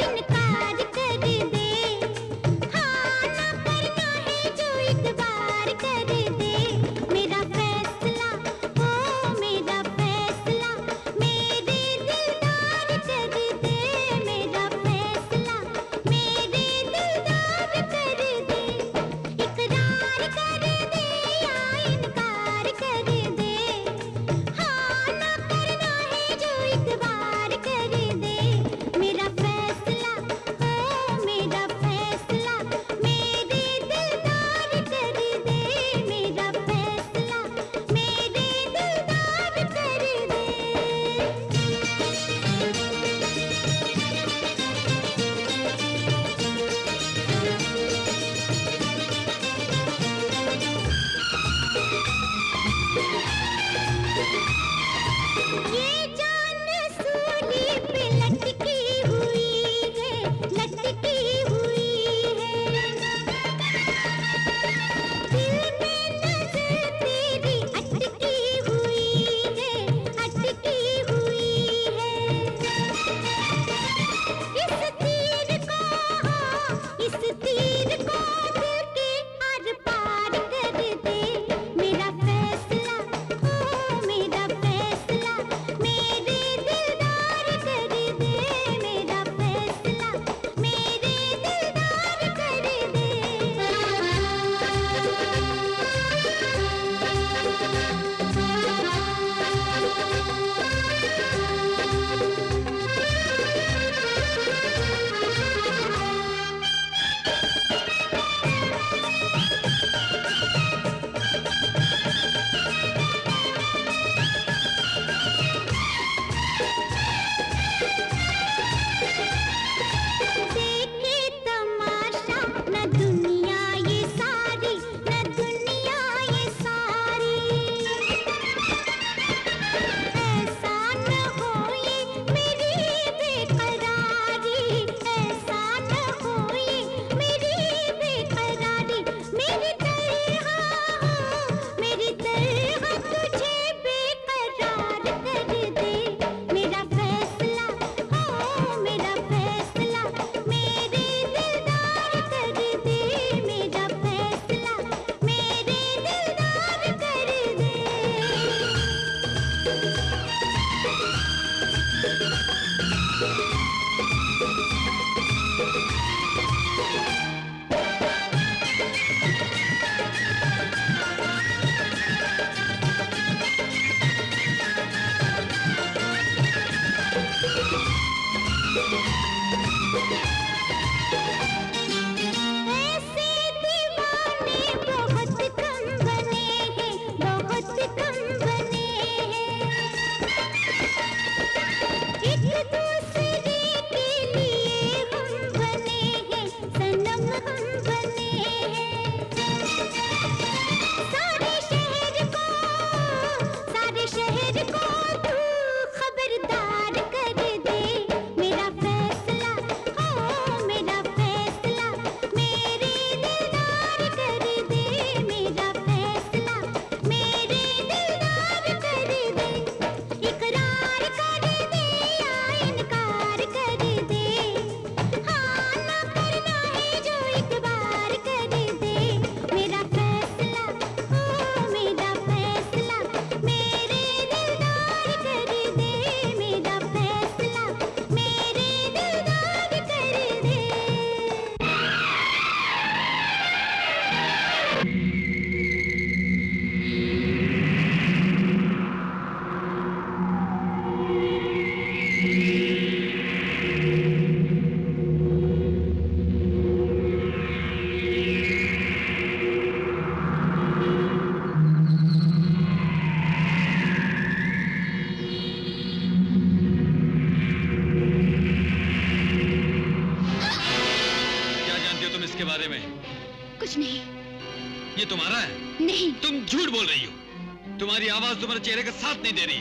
तुम्हारी चेहरे का साथ नहीं दे रही।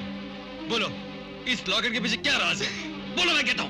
बोलो, इस लॉकेट के पीछे क्या राज है? बोलो, मैं कहता हूँ।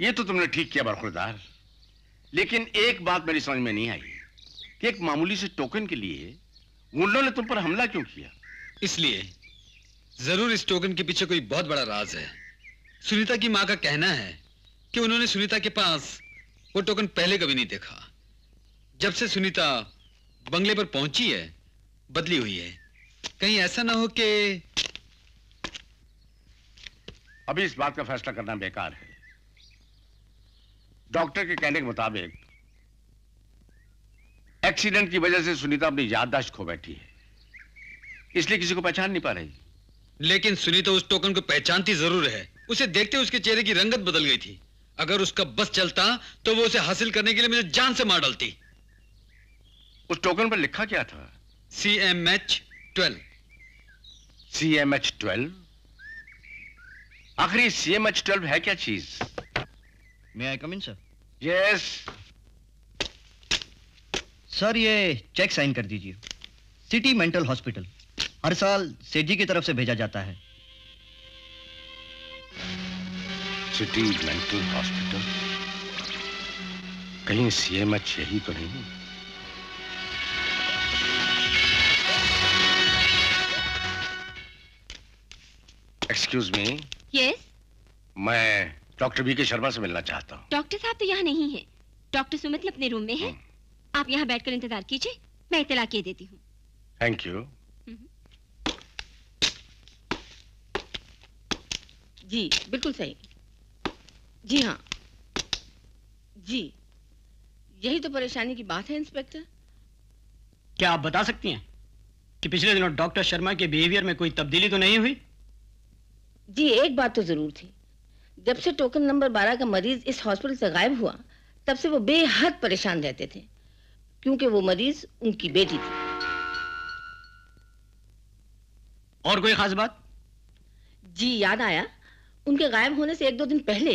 ये तो तुमने ठीक किया बरखुरदार लेकिन एक बात मेरी समझ में नहीं आई कि एक मामूली से टोकन के लिए गुंडों ने तुम पर हमला क्यों किया? इसलिए ज़रूर इस टोकन के पीछे कोई बहुत बड़ा राज है। सुनीता की माँ का कहना है कि उन्होंने सुनीता के पास वो टोकन पहले कभी नहीं देखा। जब से सुनीता बंगले पर पहुँची है बदली हुई है। कहीं ऐसा ना हो कि अभी इस बात का फैसला करना बेकार है। डॉक्टर के कहने के मुताबिक एक्सीडेंट की वजह से सुनीता अपनी याददाश्त खो बैठी है। इसलिए किसी को पहचान नहीं पा रही। लेकिन सुनीता उस टोकन को पहचानती ज़रूर है। उसे देखते उसके चेहरे की रंगत बदल गई थी। अगर उसका बस चलता तो वो उसे हासिल करने के लिए मुझे जान से मार डालती। उस टोकन पर लिखा क्या था? C M H twelve. C M H twelve? आखिर सी एम एच ट्वेल्व है क्या चीज़? May I come in sir yes sir ये चेक साइन कर दीजिए। सिटी मेंटल हॉस्पिटल हर साल सेठ जी की तरफ़ से भेजा जाता है। सिटी मेंटल हॉस्पिटल कहीं सीएमएच यही तो नहीं। एक्सक्यूज मी यस मैं डॉक्टर बी के शर्मा से मिलना चाहता हूँ। डॉक्टर साहब तो यहाँ नहीं है। डॉक्टर सुमित अपने रूम में है। आप यहाँ बैठकर इंतज़ार कीजिए मैं इतला किए देती हूँ। थैंक यू जी बिल्कुल सही। जी हाँ। जी। यही तो परेशानी की बात है इंस्पेक्टर। क्या आप बता सकती हैं कि पिछले दिनों डॉक्टर शर्मा के बिहेवियर में कोई तब्दीली तो नहीं हुई? जी एक बात तो ज़रूर थी। जब से टोकन नंबर बारह का मरीज़ इस हॉस्पिटल से गायब हुआ तब से वो बेहद परेशान रहते थे क्योंकि वो मरीज़ उनकी बेटी थी। और कोई खास बात? जी याद आया। उनके गायब होने से एक दो दिन पहले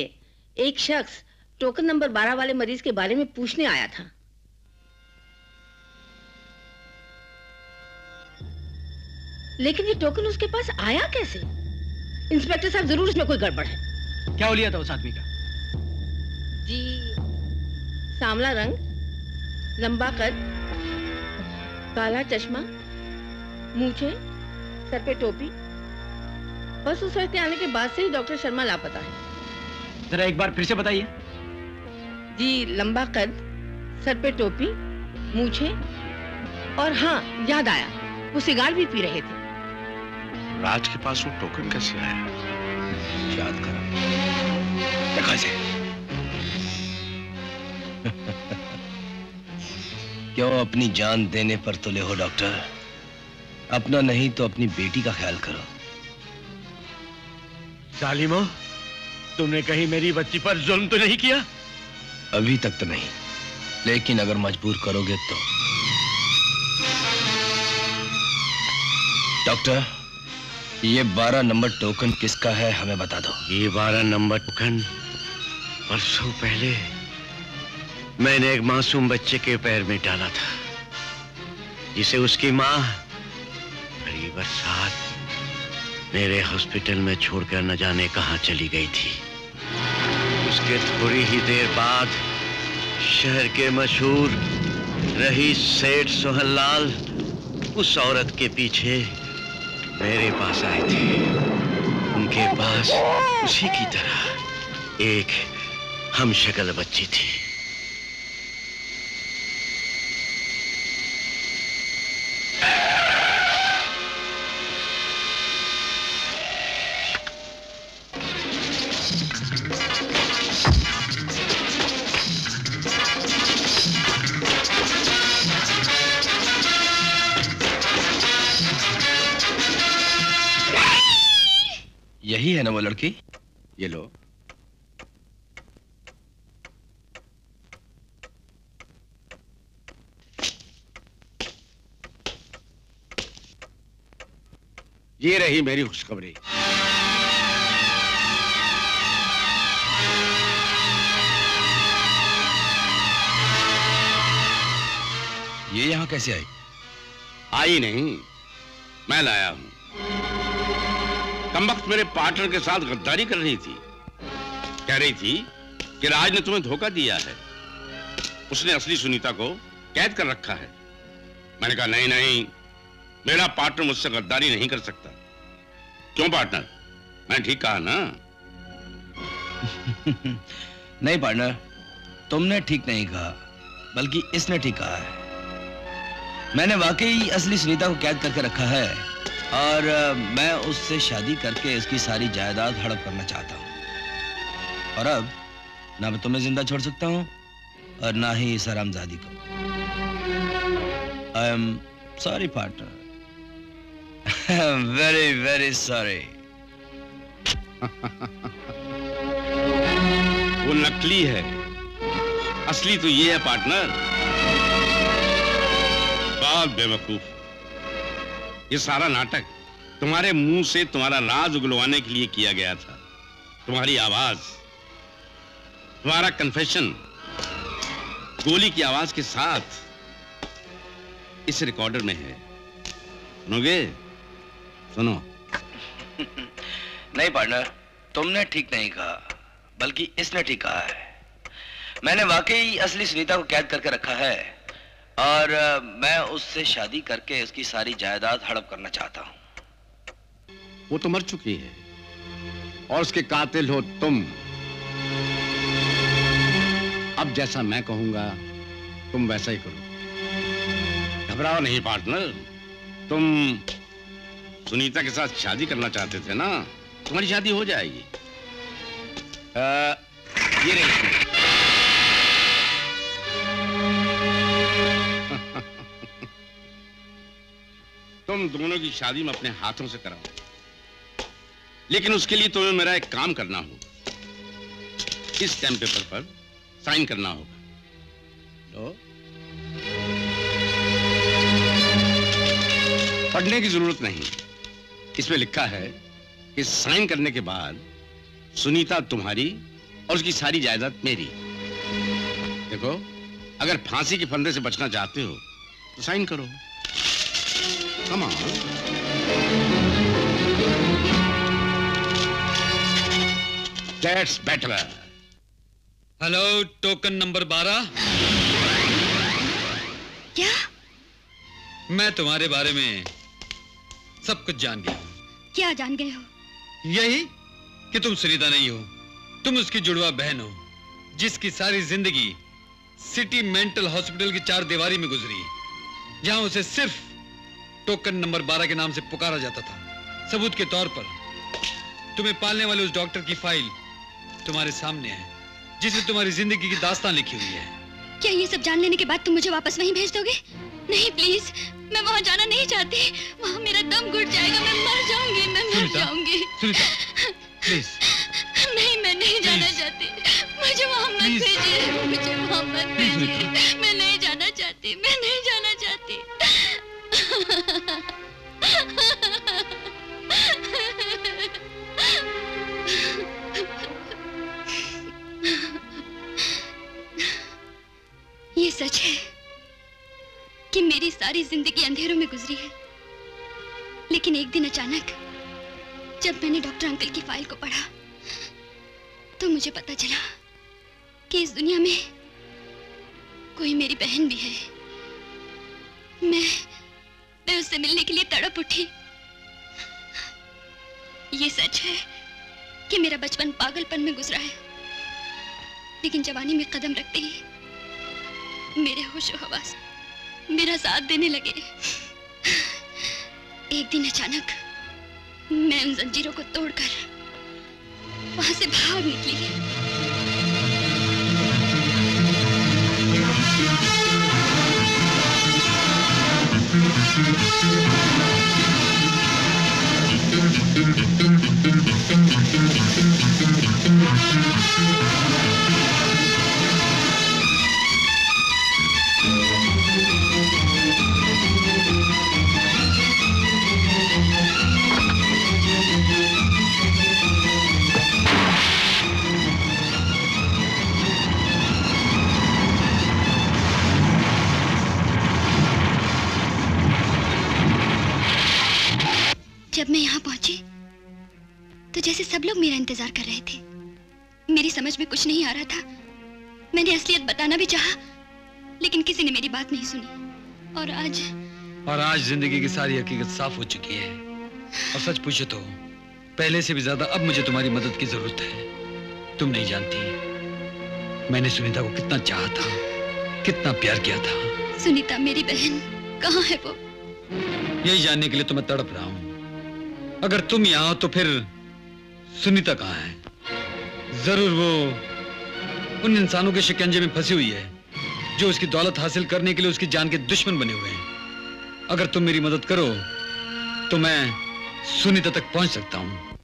एक शख्स टोकन नंबर बारह वाले मरीज़ के बारे में पूछने आया था। लेकिन ये टोकन उसके पास आया कैसे? इंस्पेक्टर साहब ज़रूर इसमें कोई गड़बड़ है। क्या लिया था उस आदमी का? जी सांवला रंग लंबा कद काला चश्मा मूछे सर पे टोपी। बस उस वक्त आने के बाद से ही डॉक्टर शर्मा लापता है। जरा एक बार फिर से बताइए। जी लंबा कद सर पे टोपी मूछे और हाँ याद आया वो सिगार भी पी रहे थे। राज के पास वो टोकन कैसे आया याद करो। से? क्यों अपनी जान देने पर तुले हो डॉक्टर? अपना नहीं तो अपनी बेटी का ख्याल करो। जालिमो तुमने कहीं मेरी बच्ची पर जुल्म तो नहीं किया? अभी तक तो नहीं। लेकिन अगर मजबूर करोगे तो। डॉक्टर? ये बारह नंबर टोकन किसका है, हमें बता दो। ये बारह नंबर टोकन परसों पहले मैंने एक मासूम बच्चे के पैर में डाला था। जिसे उसकी माँ बड़ी बरसात मेरे हॉस्पिटल में छोड़कर न जाने कहाँ चली गई थी। उसके थोड़ी ही देर बाद शहर के मशहूर रही सेठ सोहनलाल उस औरत के पीछे मेरे पास आए थे। उनके पास उसी की तरह एक हम शक्ल बच्ची थी। ये लो। ये रही मेरी खुशखबरी। ये यहाँ कैसे आई? आई नहीं, मैं लाया हूँ। कम वक्त मेरे पार्टनर के साथ गद्दारी कर रही थी। कह रही थी कि राज ने तुम्हें धोखा दिया है। उसने असली सुनीता को कैद कर रखा है। मैंने कहा, नहीं नहीं, मेरा पार्टनर मुझसे गद्दारी नहीं कर सकता। क्यों पार्टनर? मैंने ठीक कहा ना? नहीं, पार्टनर, तुमने ठीक नहीं कहा, बल्कि इसने ठीक कहा है। मैंने वाकई असली सुनीता को कैद करके रखा है। और मैं उससे शादी करके इसकी सारी जायदाद हड़प करना चाहता हूँ। और अब, ना मैं तुम्हें ज़िंदा छोड़ सकता हूँ, और ना ही इस हरामजादी को। I am sorry partner very very sorry वो नकली है। असली तो ये है पार्टनर बेवकूफ़। ये सारा नाटक तुम्हारे मुँह से तुम्हारा राज उगलवाने के लिए किया गया था। तुम्हारी आवाज़, तुम्हारा कन्फेशन गोली की आवाज़ के साथ इस रिकॉर्डर में है। सुनोगे सुनो। नहीं पार्टनर तुमने ठीक नहीं कहा, बल्कि इसने ठीक कहा है। मैंने वाकई असली सुनीता को कैद करके रखा है। और मैं उससे शादी करके उसकी सारी जायदाद हड़प करना चाहता हूँ। वो तो मर चुकी है। और उसके कातिल हो तुम। अब जैसा मैं कहूँगा तुम वैसा ही करो। घबराओ नहीं पार्टनर। तुम सुनीता के साथ शादी करना चाहते थे ना? तुम्हारी शादी हो जाएगी। आ, ये रही तुम दोनों की शादी मैं अपने हाथों से कराऊं। लेकिन उसके लिए तुम्हें मेरा एक काम करना होगा। इस स्टैम्प पेपर पर साइन करना होगा। लो। पढ़ने की ज़रूरत नहीं। इसमें लिखा है कि साइन करने के बाद सुनीता तुम्हारी और उसकी सारी जायदाद मेरी। देखो, अगर फांसी के फंदे से बचना चाहते हो तो साइन करो। Come that's better hello token number बारह क्या? मैं तुम्हारे बारे में सब कुछ जान गया हूँ। क्या जान गए हो? यही कि तुम सुनीता नहीं हो। तुम उसकी जुड़वा बहन हो जिसकी सारी ज़िंदगी सिटी मेंटल हॉस्पिटल की चार दीवारी में गुजरी। जहाँ उसे सिर्फ़ टोकन नंबर बारह के नाम से पुकारा जाता था। सबूत के तौर पर तुम्हें पालने वाले उस डॉक्टर की फ़ाइल तुम्हारे सामने है जिसमें तुम्हारी ज़िंदगी की दास्तान लिखी हुई है। क्या ये सब जान लेने के बाद तुम मुझे वापस वहीं भेज दोगे? नहीं प्लीज़ मैं वहाँ जाना नहीं चाहती। वहाँ मेरा दम घुट जाएगा मैं मर जाऊँगी मैं मर जाऊँगी। प्लीज़ नहीं मैं नहीं जाना चाहती। मुझे वहाँ मत भेजिए मुझे वहाँ मत भेजिए। मैं नहीं जाना चाहती मैं नहीं जाना चाहती। ये सच है कि मेरी सारी ज़िंदगी अंधेरों में गुजरी है। लेकिन एक दिन अचानक, जब मैंने डॉक्टर अंकल की फ़ाइल को पढ़ा तो मुझे पता चला कि इस दुनिया में कोई मेरी बहन भी है। मैं मैं उससे मिलने के लिए तड़प उठी। ये सच है कि मेरा बचपन पागलपन में गुजरा है। लेकिन जवानी में कदम रखते ही मेरे होश हवास मेरा साथ देने लगे। एक दिन अचानक मैं उन जंजीरों को तोड़कर वहाँ से भाग निकली। समझ नहीं आ रहा था। मैंने असलियत बताना भी चाहा लेकिन किसी ने मेरी बात नहीं सुनी। और आज और आज ज़िंदगी की सारी हकीकत साफ़ हो चुकी है। और सच पूछे तो पहले से भी ज़्यादा अब मुझे तुम्हारी मदद की ज़रूरत है। तुम नहीं जानती। मैंने सुनीता को कितना चाहा था कितना प्यार किया था। सुनीता मेरी बहन कहाँ है वो? यही जानने के लिए तो मैं तड़प रहा हूँ। अगर तुम यहाँ हो तो फिर सुनीता कहाँ है? ज़रूर वो उन इंसानों के शिकंजे में फंसी हुई है जो उसकी दौलत हासिल करने के लिए उसकी जान के दुश्मन बने हुए हैं। अगर तुम मेरी मदद करो तो मैं सुनीता तक पहुँच सकता हूँ।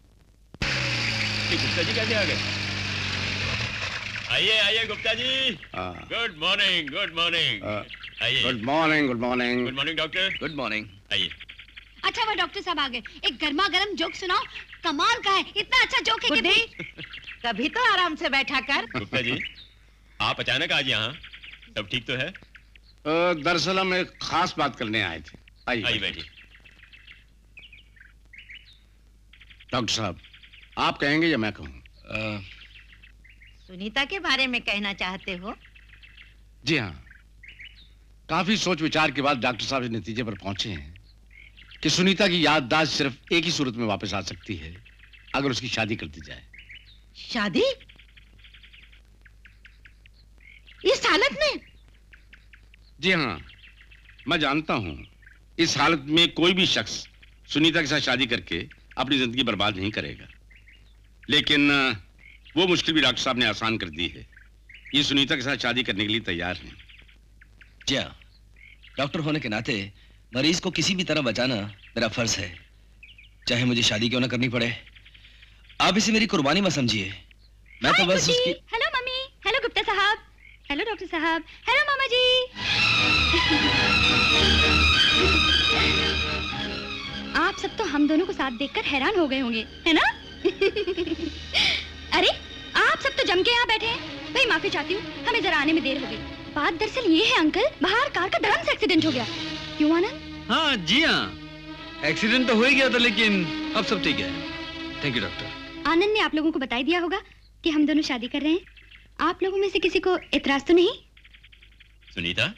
गुप्ता जी कैसे आ गए? आइए आइए Gupta ji. Good morning good morning आइए। Good morning good morning good morning doctor good morning आइए। अच्छा वो डॉक्टर साहब आ गए। एक गर्मा गर्म जोक सुनाओ। कमाल का है। इतना अच्छा जोक है कि कभी तो आराम से बैठा कर। गुप्ता जी आप अचानक आज यहाँ? सब ठीक तो है? दरअसल हम एक खास बात करने आए थे। आइए आइए बैठिए। डॉक्टर साहब आप कहेंगे या मैं कहूँ? सुनीता के बारे में कहना चाहते हो? जी हाँ। काफ़ी सोच विचार के बाद डॉक्टर साहब इस नतीजे पर पहुँचे हैं कि सुनीता की याददाश्त सिर्फ़ एक ही सूरत में वापस आ सकती है अगर उसकी शादी कर दी जाए। शादी? इस हालत में? जी हाँ मैं जानता हूँ। इस हालत में कोई भी शख्स सुनीता के साथ शादी करके अपनी ज़िंदगी बर्बाद नहीं करेगा। लेकिन वो मुश्किल भी डॉक्टर साहब ने आसान कर दी है। ये सुनीता के साथ शादी करने के लिए तैयार हैं। जी हाँ डॉक्टर होने के नाते मरीज़ को किसी भी तरह बचाना मेरा फ़र्ज़ है। चाहे मुझे शादी क्यों ना करनी पड़े। आप इसे मेरी कुर्बानी मत समझिए। मैं तो बस उसकी हेलो मम्मी। हेलो गुप्ता साहब। हेलो डॉक्टर साहब। हेलो मामा जी। आप सब तो हम दोनों को साथ देखकर हैरान हो गए होंगे है ना? अरे आप सब तो जम के यहाँ बैठे हैं। भाई माफ़ी चाहती हूँ। हमें जरा आने में देर हो गई। बात दरअसल ये है अंकल बाहर कार का धर्म से एक्सीडेंट हो गया। क्यों आनंद? हाँ जी हाँ। एक्सीडेंट तो हो ही गया था लेकिन अब सब ठीक है। थैंक यू डॉक्टर आनंद ने आप लोगों को बता दिया होगा कि हम दोनों शादी कर रहे हैं। आप लोगों में से किसी को इतराज तो नहीं? सुनीता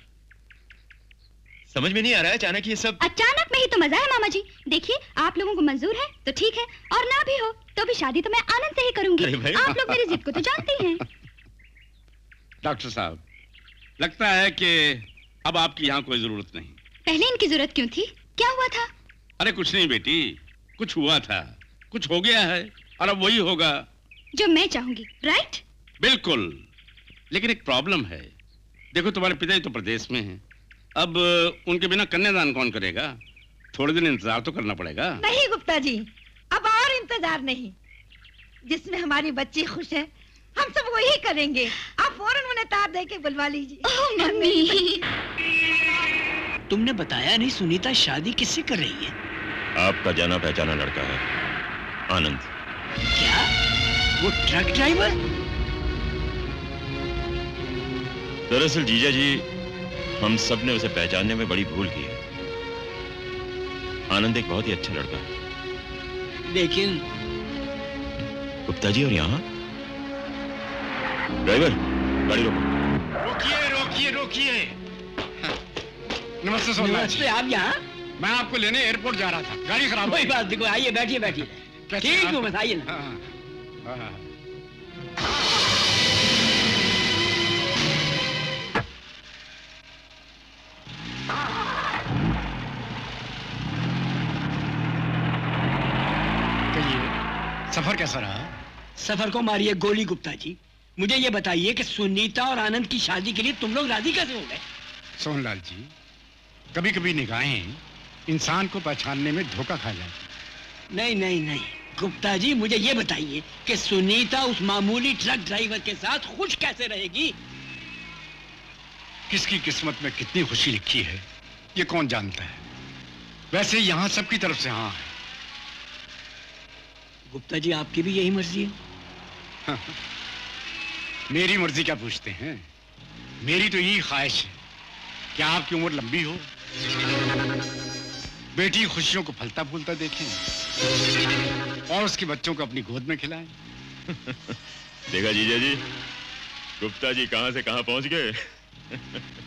समझ में नहीं आ रहा है अचानक ये सब अचानक में ही तो मज़ा है मामा जी। देखिए आप लोगों को मंजूर है तो ठीक है और ना भी हो तो भी शादी तो मैं आनंद से ही करूँगी। आप लोग मेरी जिद को तो जानते हैं। डॉक्टर साहब लगता है कि अब आपकी यहाँ कोई ज़रूरत नहीं। पहले इनकी ज़रूरत क्यों थी? क्या हुआ था? अरे कुछ नहीं बेटी कुछ हुआ था कुछ हो गया है। और अब वही होगा। जो मैं चाहूँगी राइट बिल्कुल। लेकिन एक प्रॉब्लम है। देखो तुम्हारे पिताजी तो प्रदेश में हैं। अब उनके बिना कन्यादान कौन करेगा? थोड़े दिन इंतज़ार तो करना पड़ेगा। नहीं गुप्ता जी अब और इंतज़ार नहीं। जिसमें हमारी बच्ची खुश है हम सब वही करेंगे। आप फ़ौरन उन्हें तार दे के बुलवा लीजिए। मम्मी। तुमने बताया नहीं सुनीता शादी किससे कर रही है? आपका जाना पहचाना लड़का है आनंद। क्या? वो ट्रक ड्राइवर दरअसल जीजा जी हम सबने उसे पहचानने में बड़ी भूल की है। आनंद एक बहुत ही अच्छा लड़का है। लेकिन गुप्ता जी और यहाँ? ड्राइवर गाड़ी रोको। रोकिए रोकिए रोकिए। नमस्ते नमस्ते आप यहाँ? मैं आपको लेने एयरपोर्ट जा रहा था। गाड़ी खराब हो कोई बात देखो आइए बैठिए बैठिए। ठीक हूँ बस आइए ना हाँ, हाँ। कहिए सफ़र कैसा रहा? सफ़र को मारिए गोली गुप्ता जी। मुझे ये बताइए कि सुनीता और आनंद की शादी के लिए तुम लोग राज़ी कैसे हो गए? सोहनलाल जी कभी कभी निगाहें इंसान को पहचानने में धोखा खा जाती नहीं नहीं नहीं। गुप्ता जी मुझे ये बताइए कि सुनीता उस मामूली ट्रक ड्राइवर के साथ खुश कैसे रहेगी? किसकी किस्मत में कितनी खुशी लिखी है ये कौन जानता है? वैसे यहाँ सबकी तरफ़ से हाँ है। गुप्ता जी आपकी भी यही मर्ज़ी है। मेरी मर्ज़ी क्या पूछते हैं? मेरी तो यही ख्वाहिश है कि आपकी उम्र लंबी हो। बेटी खुशियों को फलता फूलता देखें। और उसके बच्चों को अपनी गोद में खिलाएँ। देखा जीजा जी गुप्ता जी कहाँ से कहाँ पहुँच गए?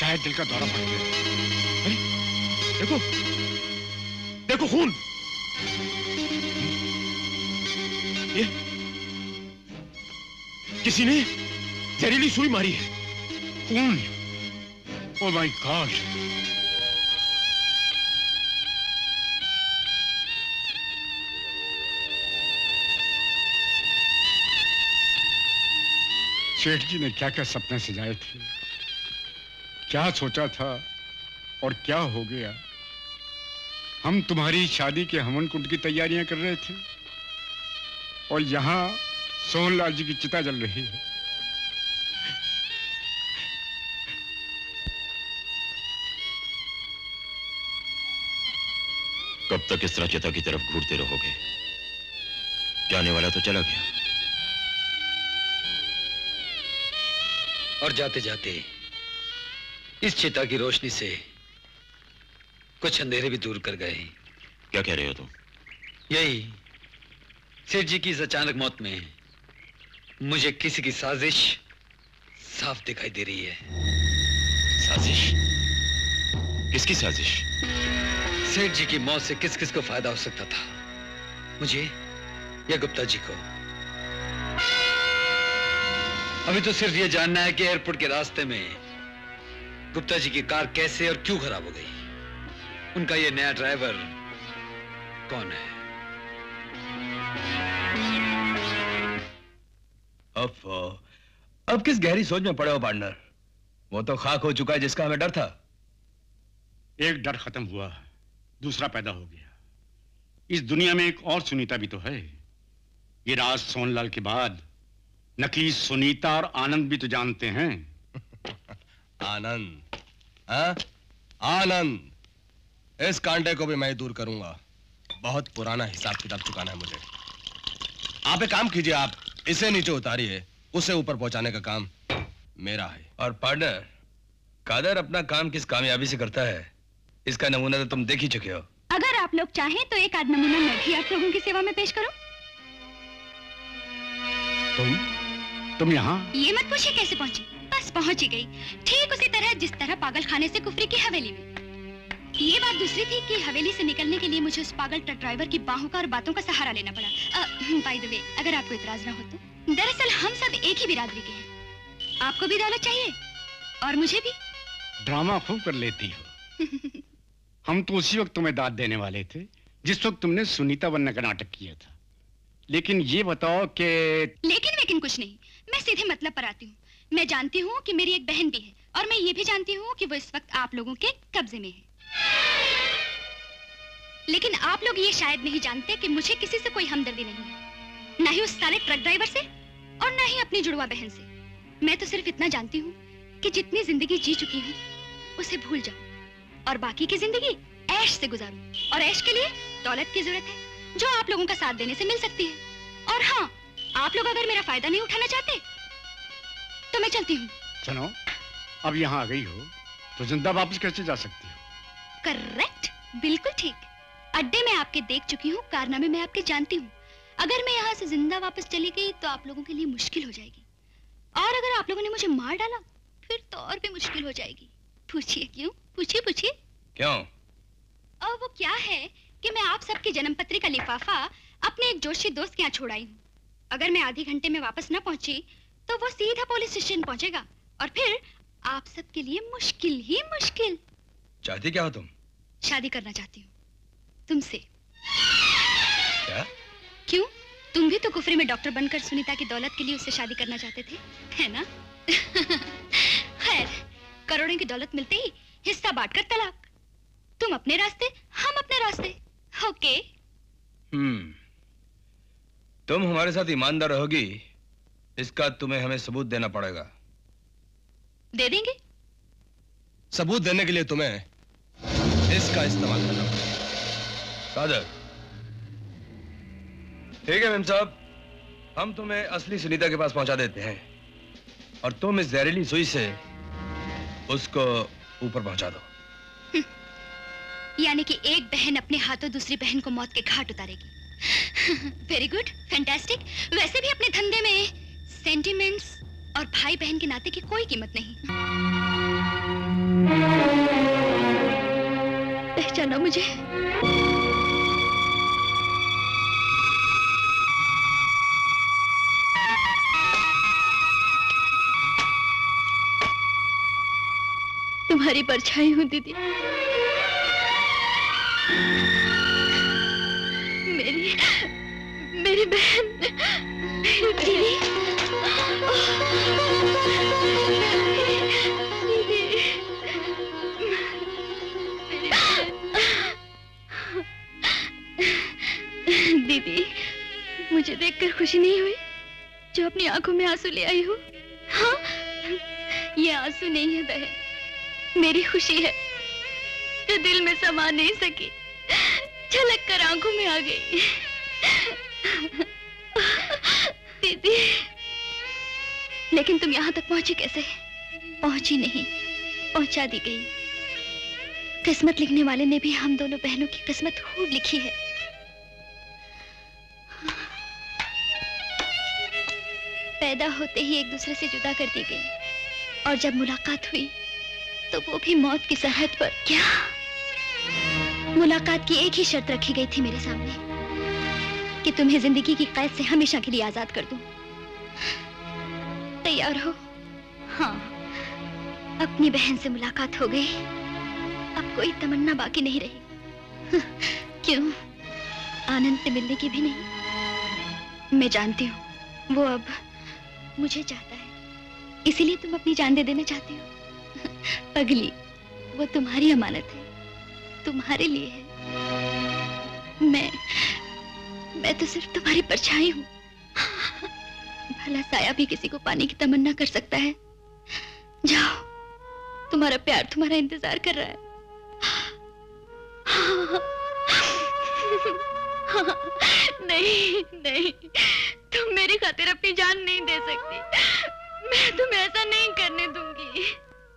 शायद दिल का दौरा पड़ गया। अरे देखो। देखो खून। ये किसी ने जहरीली सुई मारी है। कौन? ओ माय गॉड सेठ जी ने क्या क्या सपने सजाए थे? क्या सोचा था और क्या हो गया? हम तुम्हारी शादी के हवन कुंड की तैयारियाँ कर रहे थे और यहाँ सोहनलाल जी की चिता जल रही है। कब तक इस तरह चिता की तरफ़ घूरते रहोगे? जाने वाला तो चला गया? और जाते जाते इस चिता की रोशनी से कुछ अंधेरे भी दूर कर गए क्या कह रहे हो तुम? यही सेठ जी की इस अचानक मौत में मुझे किसी की साजिश साफ़ दिखाई दे रही है। साजिश? किसकी साजिश? सेठ जी की मौत से किस किस को फ़ायदा हो सकता था? मुझे या गुप्ता जी को? अभी तो सिर्फ़ ये जानना है कि एयरपोर्ट के रास्ते में गुप्ता जी की कार कैसे और क्यों खराब हो गई। उनका ये नया ड्राइवर कौन है? अब अब किस गहरी सोच में पड़े हो पार्टनर? वो तो खाक हो चुका है जिसका हमें डर था। एक डर खत्म हुआ दूसरा पैदा हो गया। इस दुनिया में एक और सुनीता भी तो है। ये राज सोनलाल के बाद नकली सुनीता और आनंद भी तो जानते हैं। आनंद हाँ? आनंद इस कांटे को भी मैं दूर करूँगा। बहुत पुराना हिसाब किताब चुकाना है मुझे। आप एक काम कीजिए आप इसे नीचे उतारिए उसे ऊपर पहुँचाने का काम मेरा है। और पार्टनर कादर अपना काम किस कामयाबी से करता है? इसका नमूना तो तुम देख ही चुके हो। अगर आप लोग चाहें तो एक आध नमूना मैं भी आप लोगों की सेवा में पेश करूँ। तुम? तुम यहाँ? ये मत पूछिए कैसे पहुँची। बस पहुँच ही गई। ठीक उसी तरह जिस तरह पागल खाने से कुफरी की हवेली में। ये बात दूसरी थी कि हवेली से निकलने के लिए मुझे उस पागल ट्रक ड्राइवर की बाहों का और बातों का सहारा लेना पड़ा। बाय द वे अगर आपको इतराज ना हो तो। दरअसल हम सब एक ही बिरादरी के हैं। आपको भी दौलत चाहिए? और मुझे भी? ड्रामा खूब कर लेती हो। हम तो उसी वक्त तुम्हें दाद देने वाले थे, जिस वक्त तुमने सुनीता बनने का नाटक किया था। लेकिन ये बताओ कि लेकिन लेकिन कुछ नहीं। मैं सीधे मतलब पर आती हूँ। मैं जानती हूँ कि मेरी एक बहन भी है, और मैं ये भी जानती हूँ कि वो इस वक्त आप लोगों के कब्जे में है। लेकिन आप लोग ये शायद नहीं जानते कि मुझे किसी से कोई हमदर्दी नहीं है। ना ही उस साले ट्रक ड्राइवर से, और ना ही अपनी जुड़वा बहन से। मैं तो सिर्फ़ इतना जानती हूँ कि जितनी ज़िंदगी जी चुकी हूँ, उसे भूल जाऊँ। और बाकी की ज़िंदगी ऐश से गुजारूं। और ऐश के लिए दौलत की ज़रूरत है जो आप लोगों का साथ देने से मिल सकती है। और हाँ आप लोग अगर मेरा फ़ायदा नहीं उठाना चाहते तो मैं चलती हूँ। सुनो अब यहाँ आ गई हो तो ज़िंदा वापस कैसे जा सकती हो? करेक्ट बिल्कुल ठीक। अड्डे में आपके देख चुकी हूँ कारनामे मैं आपके जानती हूँ। अगर मैं यहाँ से ज़िंदा वापस चली गई तो आप लोगों के लिए मुश्किल हो जाएगी। और अगर आप लोगों ने मुझे मार डाला फिर तो और भी मुश्किल हो जाएगी। पूछिए क्यों? पूछिए पूछिए। क्यों? और वो क्या है कि मैं आप सबकी जन्म पत्री का लिफाफा अपने एक जोशी दोस्त के यहाँ छोड़ाई हूँ। अगर मैं आधे घंटे में वापस न पहुँची तो वो सीधा पुलिस स्टेशन पहुंचेगा। और फिर आप सबके लिए मुश्किल ही मुश्किल। चाहती क्या हो तुम? शादी करना चाहती हूँ। तुमसे। क्या? क्यों? तुम भी तो कुफरी में डॉक्टर बनकर सुनीता की दौलत के लिए उससे शादी करना चाहते थे है ना? खैर करोड़ों की दौलत मिलते ही हिस्सा बांटकर तलाक। तुम अपने रास्ते हम अपने रास्ते। ओके? हम्म। तुम हमारे साथ ईमानदार रहोगी इसका तुम्हें हमें सबूत देना पड़ेगा। दे देंगे? सबूत देने के लिए तुम्हें इसका इस्तेमाल करना पड़ेगा। कादर ठीक है मेम साहब। हम तुम्हें असली सुनीता के पास पहुँचा देते हैं। और तुम इस जहरीली सुई से उसको ऊपर पहुँचा दो। यानी कि एक बहन अपने हाथों दूसरी बहन को मौत के घाट उतारेगी। वेरी गुड फैंटास्टिक वैसे भी अपने धंधे में सेंटिमेंट्स और भाई बहन के नाते की कोई कीमत नहीं। पहचाना मुझे। तुम्हारी परछाई हूँ, दीदी। मेरी मेरी बहन, मेरी दीदी दीदी, मुझे देखकर खुशी नहीं हुई जो अपनी आँखों में आँसू ले आई हूँ। हाँ ये आँसू नहीं है, बहन। मेरी खुशी है जो दिल में समा नहीं सकी। झलक कर आँखों में आ गई। दीदी, लेकिन तुम यहाँ तक पहुँची कैसे? पहुँची नहीं, पहुँचा दी गई। किस्मत लिखने वाले ने भी हम दोनों बहनों की किस्मत खूब लिखी है। पैदा होते ही एक दूसरे से जुदा कर दी गई। और जब मुलाकात हुई तो वो भी मौत की सरहद पर। क्या? मुलाकात की एक ही शर्त रखी गई थी मेरे सामने, कि तुम्हें ज़िंदगी की कैद से हमेशा के लिए आज़ाद कर दूँ। तैयार हो? हाँ। अपनी बहन से मुलाकात हो गई। अब कोई तमन्ना बाकी नहीं रही। क्यों? आनंद से मिलने की भी नहीं। मैं जानती हूँ, वो अब मुझे चाहता है। इसीलिए तुम अपनी जान दे देना चाहती हो। पगली वो तुम्हारी अमानत है। तुम्हारे लिए है। मैं मैं तो सिर्फ़ तुम्हारी परछाई हूँ। भला साया भी किसी को पाने की तमन्ना कर सकता है। जाओ, तुम्हारा प्यार तुम्हारा इंतज़ार कर रहा है। नहीं नहीं, तुम मेरी खातिर अपनी जान नहीं दे सकती। मैं तुम्हें ऐसा नहीं करने दूँगी।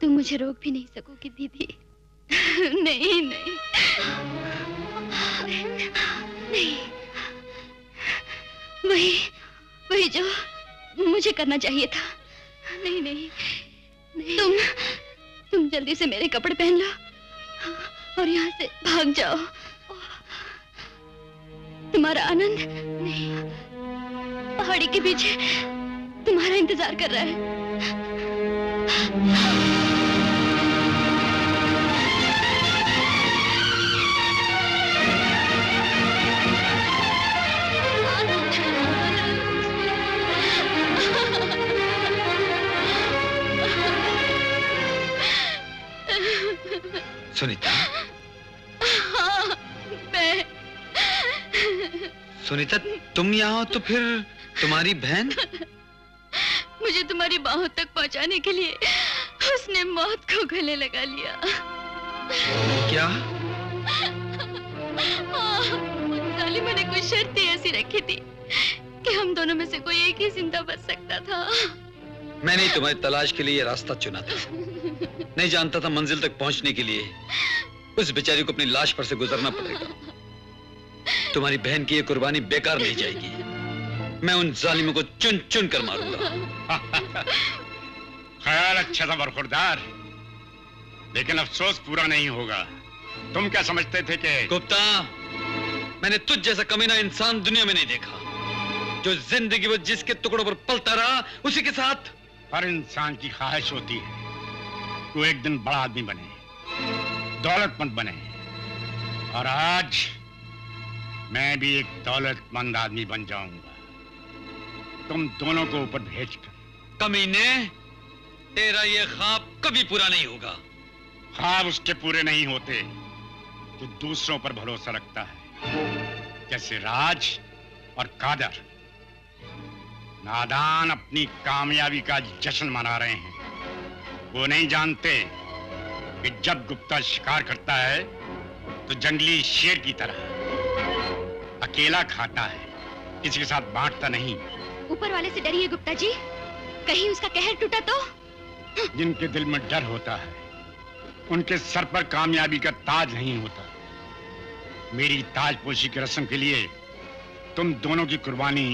तुम मुझे रोक भी नहीं सकोगी दीदी। नहीं नहीं। नहीं। वही वही जो मुझे करना चाहिए था। नहीं नहीं, नहीं। तुम तुम जल्दी से मेरे कपड़े पहन लो और यहाँ से भाग जाओ। तुम्हारा आनंद नहीं। पहाड़ी के पीछे तुम्हारा इंतज़ार कर रहा है। सुनीता। मैं सुनीता तुम यहाँ हो तो फिर तुम्हारी बहन? मुझे तुम्हारी बाहों तक पहुँचाने के लिए उसने मौत को गले लगा लिया। क्या? हाँ, जालिम ने कुछ शर्तें ऐसी रखी थी कि हम दोनों में से कोई एक ही ज़िंदा बच सकता था। मैंने तुम्हारी तलाश के लिए रास्ता चुना था। नहीं जानता था मंजिल तक पहुँचने के लिए। उस बेचारी को अपनी लाश पर से गुजरना पड़ेगा। तुम्हारी बहन की ये कुर्बानी बेकार नहीं जाएगी। मैं उन जालिमों को चुन चुन कर मारूँगा। ख्याल अच्छा था बरखुरदार। लेकिन अफसोस पूरा नहीं होगा। तुम क्या समझते थे कि गुप्ता मैंने तुझ जैसा कमीना इंसान दुनिया में नहीं देखा। जो ज़िंदगी वो जिसके टुकड़ों पर पलता रहा उसी के साथ हर इंसान की ख्वाहिश होती है। वो एक दिन बड़ा आदमी बने दौलतमंद बने। और आज मैं भी एक दौलतमंद आदमी बन जाऊँगा। तुम दोनों को ऊपर भेज कर। कमीने तेरा ये ख्वाब कभी पूरा नहीं होगा। ख्वाब उसके पूरे नहीं होते जो दूसरों पर भरोसा रखता है। जैसे राज और कादर। नादान अपनी कामयाबी का जश्न मना रहे हैं। वो नहीं जानते कि जब गुप्ता शिकार करता है तो जंगली शेर की तरह अकेला खाता है किसी के साथ बांटता नहीं। ऊपर वाले से डरिए गुप्ता जी कहीं उसका कहर टूटा तो? जिनके दिल में डर होता है उनके सर पर कामयाबी का ताज नहीं होता। मेरी ताजपोशी की रस्म के लिए तुम दोनों की कुर्बानी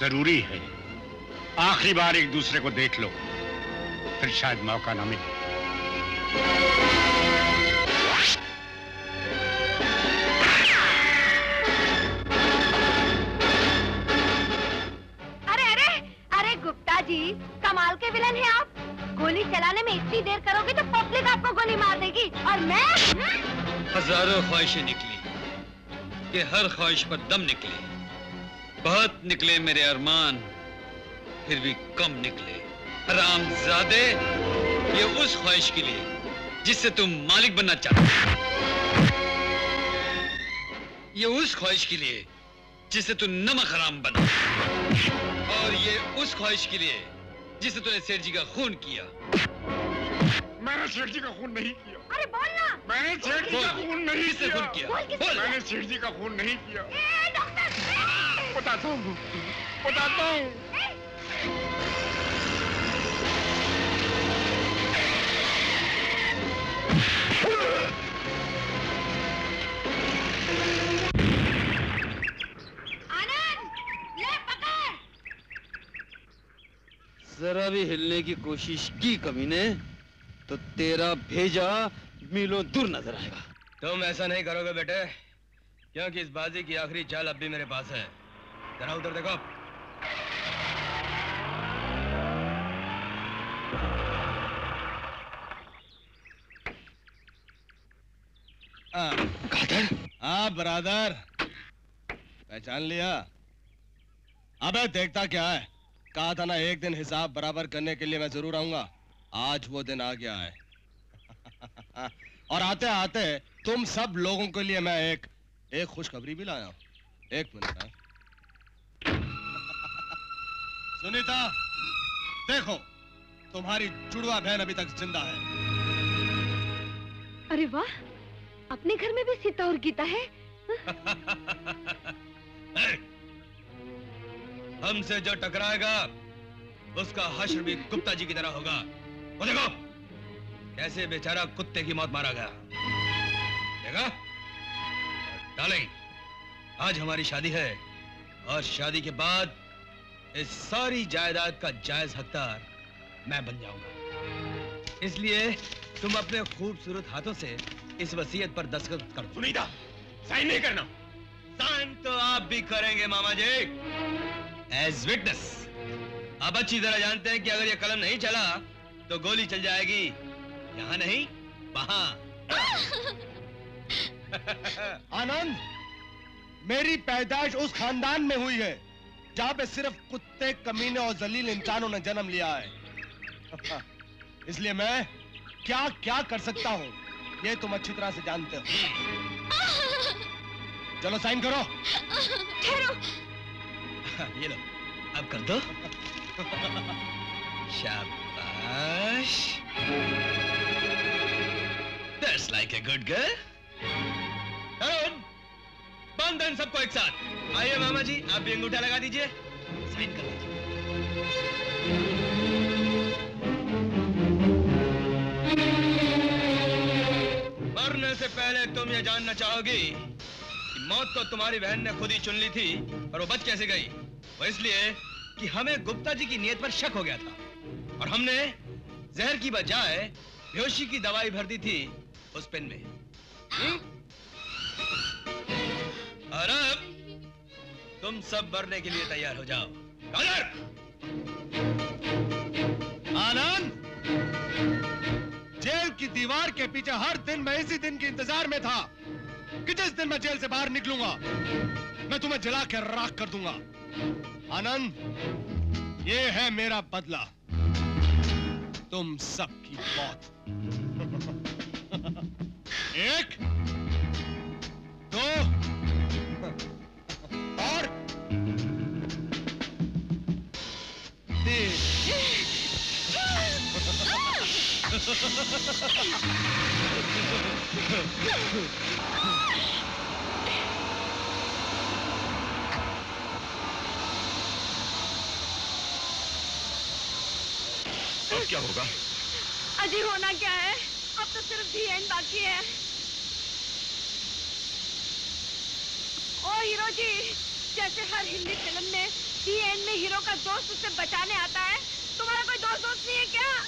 ज़रूरी है। आखिरी बार एक दूसरे को देख लो। फिर शायद मौका ना मिले। अरे अरे अरे गुप्ता जी कमाल के विलन हैं आप। गोली चलाने में इतनी देर करोगे तो पब्लिक आपको गोली मार देगी। और मैं हज़ारों ख्वाहिशें निकली कि हर ख्वाहिश पर दम निकले। बहुत निकले मेरे अरमान फिर भी कम निकले। हराम ज्यादे ये उस ख्वाहिश के लिए जिससे तुम मालिक बनना चाहते ये उस ख्वाहिश के लिए जिससे तू नमक हराम बना। और ये उस ख्वाहिश के लिए जिससे तूने सेठ जी का खून किया। मैंने सेठ जी का खून नहीं किया। अरे बोल ना। मैंने सेठ जी का खून नहीं किया खून किया? बोल मैंने सेठ जी का खून नहीं किया। बताता हूँ। बताता हूँ। जरा भी हिलने की कोशिश की कमी ने तो तेरा भेजा मीलों दूर नज़र आएगा। तुम ऐसा नहीं करोगे बेटे क्योंकि इस बाजी की आखिरी चाल अब भी मेरे पास है। जरा उधर देखो। हाँ बरादर। पहचान लिया। अबे देखता क्या है। कहा था ना, एक दिन हिसाब बराबर करने के लिए मैं ज़रूर आऊँगा। आज वो दिन आ गया है। और आते आते तुम सब लोगों के लिए मैं एक एक खुशखबरी भी लाया हूँ। एक मिनट हाँ। सुनीता, देखो, तुम्हारी जुड़वा बहन अभी तक ज़िंदा है। अरे वाह अपने घर में भी सीता और गीता है? हमसे जो टकराएगा, उसका हश्र भी गुप्ता जी की तरह होगा। वो देखो, कैसे बेचारा कुत्ते की मौत मारा गया। देखा? डार्लिंग, आज हमारी शादी है, और शादी के बाद इस सारी जायदाद का जायज़ हकदार मैं बन जाऊँगा। इसलिए तुम अपने खूबसूरत हाथों से इस वसीयत पर दस्तखत कर दो। सुनीता साइन नहीं करना। साइन तो आप भी करेंगे मामा जी एज विटनेस अब अच्छी तरह जानते हैं कि अगर ये कलम नहीं चला तो गोली चल जाएगी। यहाँ नहीं वहाँ। आनंद मेरी पैदाइश उस खानदान में हुई है जहाँ पे सिर्फ़ कुत्ते कमीने और जलील इंसानों ने जन्म लिया है। इसलिए मैं क्या क्या कर सकता हूँ? ये तुम अच्छी तरह से जानते हो। चलो साइन करो। ठहरो। ये लो अब कर दो। शाबाश। That's like a good girl. Arun बंधन सबको एक साथ। आइए मामा जी आप भी अंगूठा लगा दीजिए। साइन कर दीजिए मरने से पहले तुम ये जानना चाहोगी कि मौत तो तुम्हारी बहन ने खुद ही चुन ली थी और वो बच कैसे गई? वो इसलिए कि हमें गुप्ता जी की नीयत पर शक हो गया था। और हमने जहर की बजाय बेहोशी की दवाई भर दी थी उस पेन में? और अब तुम सब मरने के लिए तैयार हो जाओ। आनंद! जेल की दीवार के पीछे हर दिन मैं इसी दिन के इंतज़ार में था कि जिस दिन मैं जेल से बाहर निकलूँगा, मैं तुम्हें जला के राख कर दूँगा। आनंद, ये है मेरा बदला। तुम सबकी मौत। एक, दो, और। तीन। अब क्या होगा? अजी, होना क्या है? अब तो सिर्फ़ दी एंड बाकी है। ओ, हीरो जी, जैसे हर हिंदी फ़िल्म में दी एंड में हीरो का दोस्त उसे बचाने आता है, तुम्हारा कोई दोस्त दोस्त नहीं है क्या?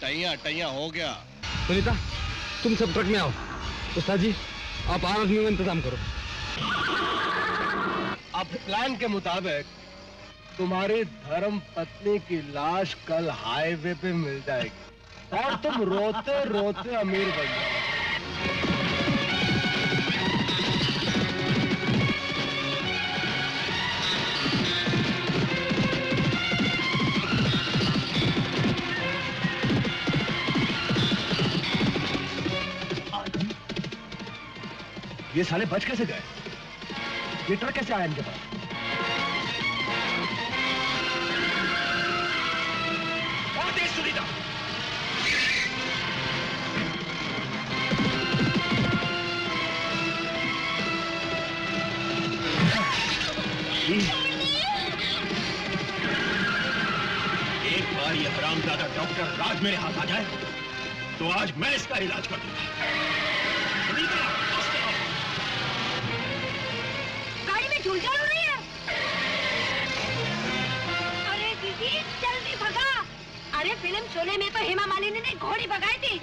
टैया टैया हो गया। सुनीता तुम सब ट्रक में आओ। उस्ताद जी आप आर आदमी का इंतज़ाम करो। अब प्लान के मुताबिक तुम्हारी धर्म पत्नी की लाश कल हाईवे पे मिल जाएगी। और तुम रोते रोते अमीर बन जाओगे। ये साले बच कैसे गए? ये ट्रक कैसे आया इनके पास? और एक बार ये हरामजादा डॉक्टर राज मेरे हाथ आ जाए तो आज मैं इसका इलाज कर दूँगा। फ़िल्म शोले में तो हेमा मालिनी ने घोड़ी भगाई थी।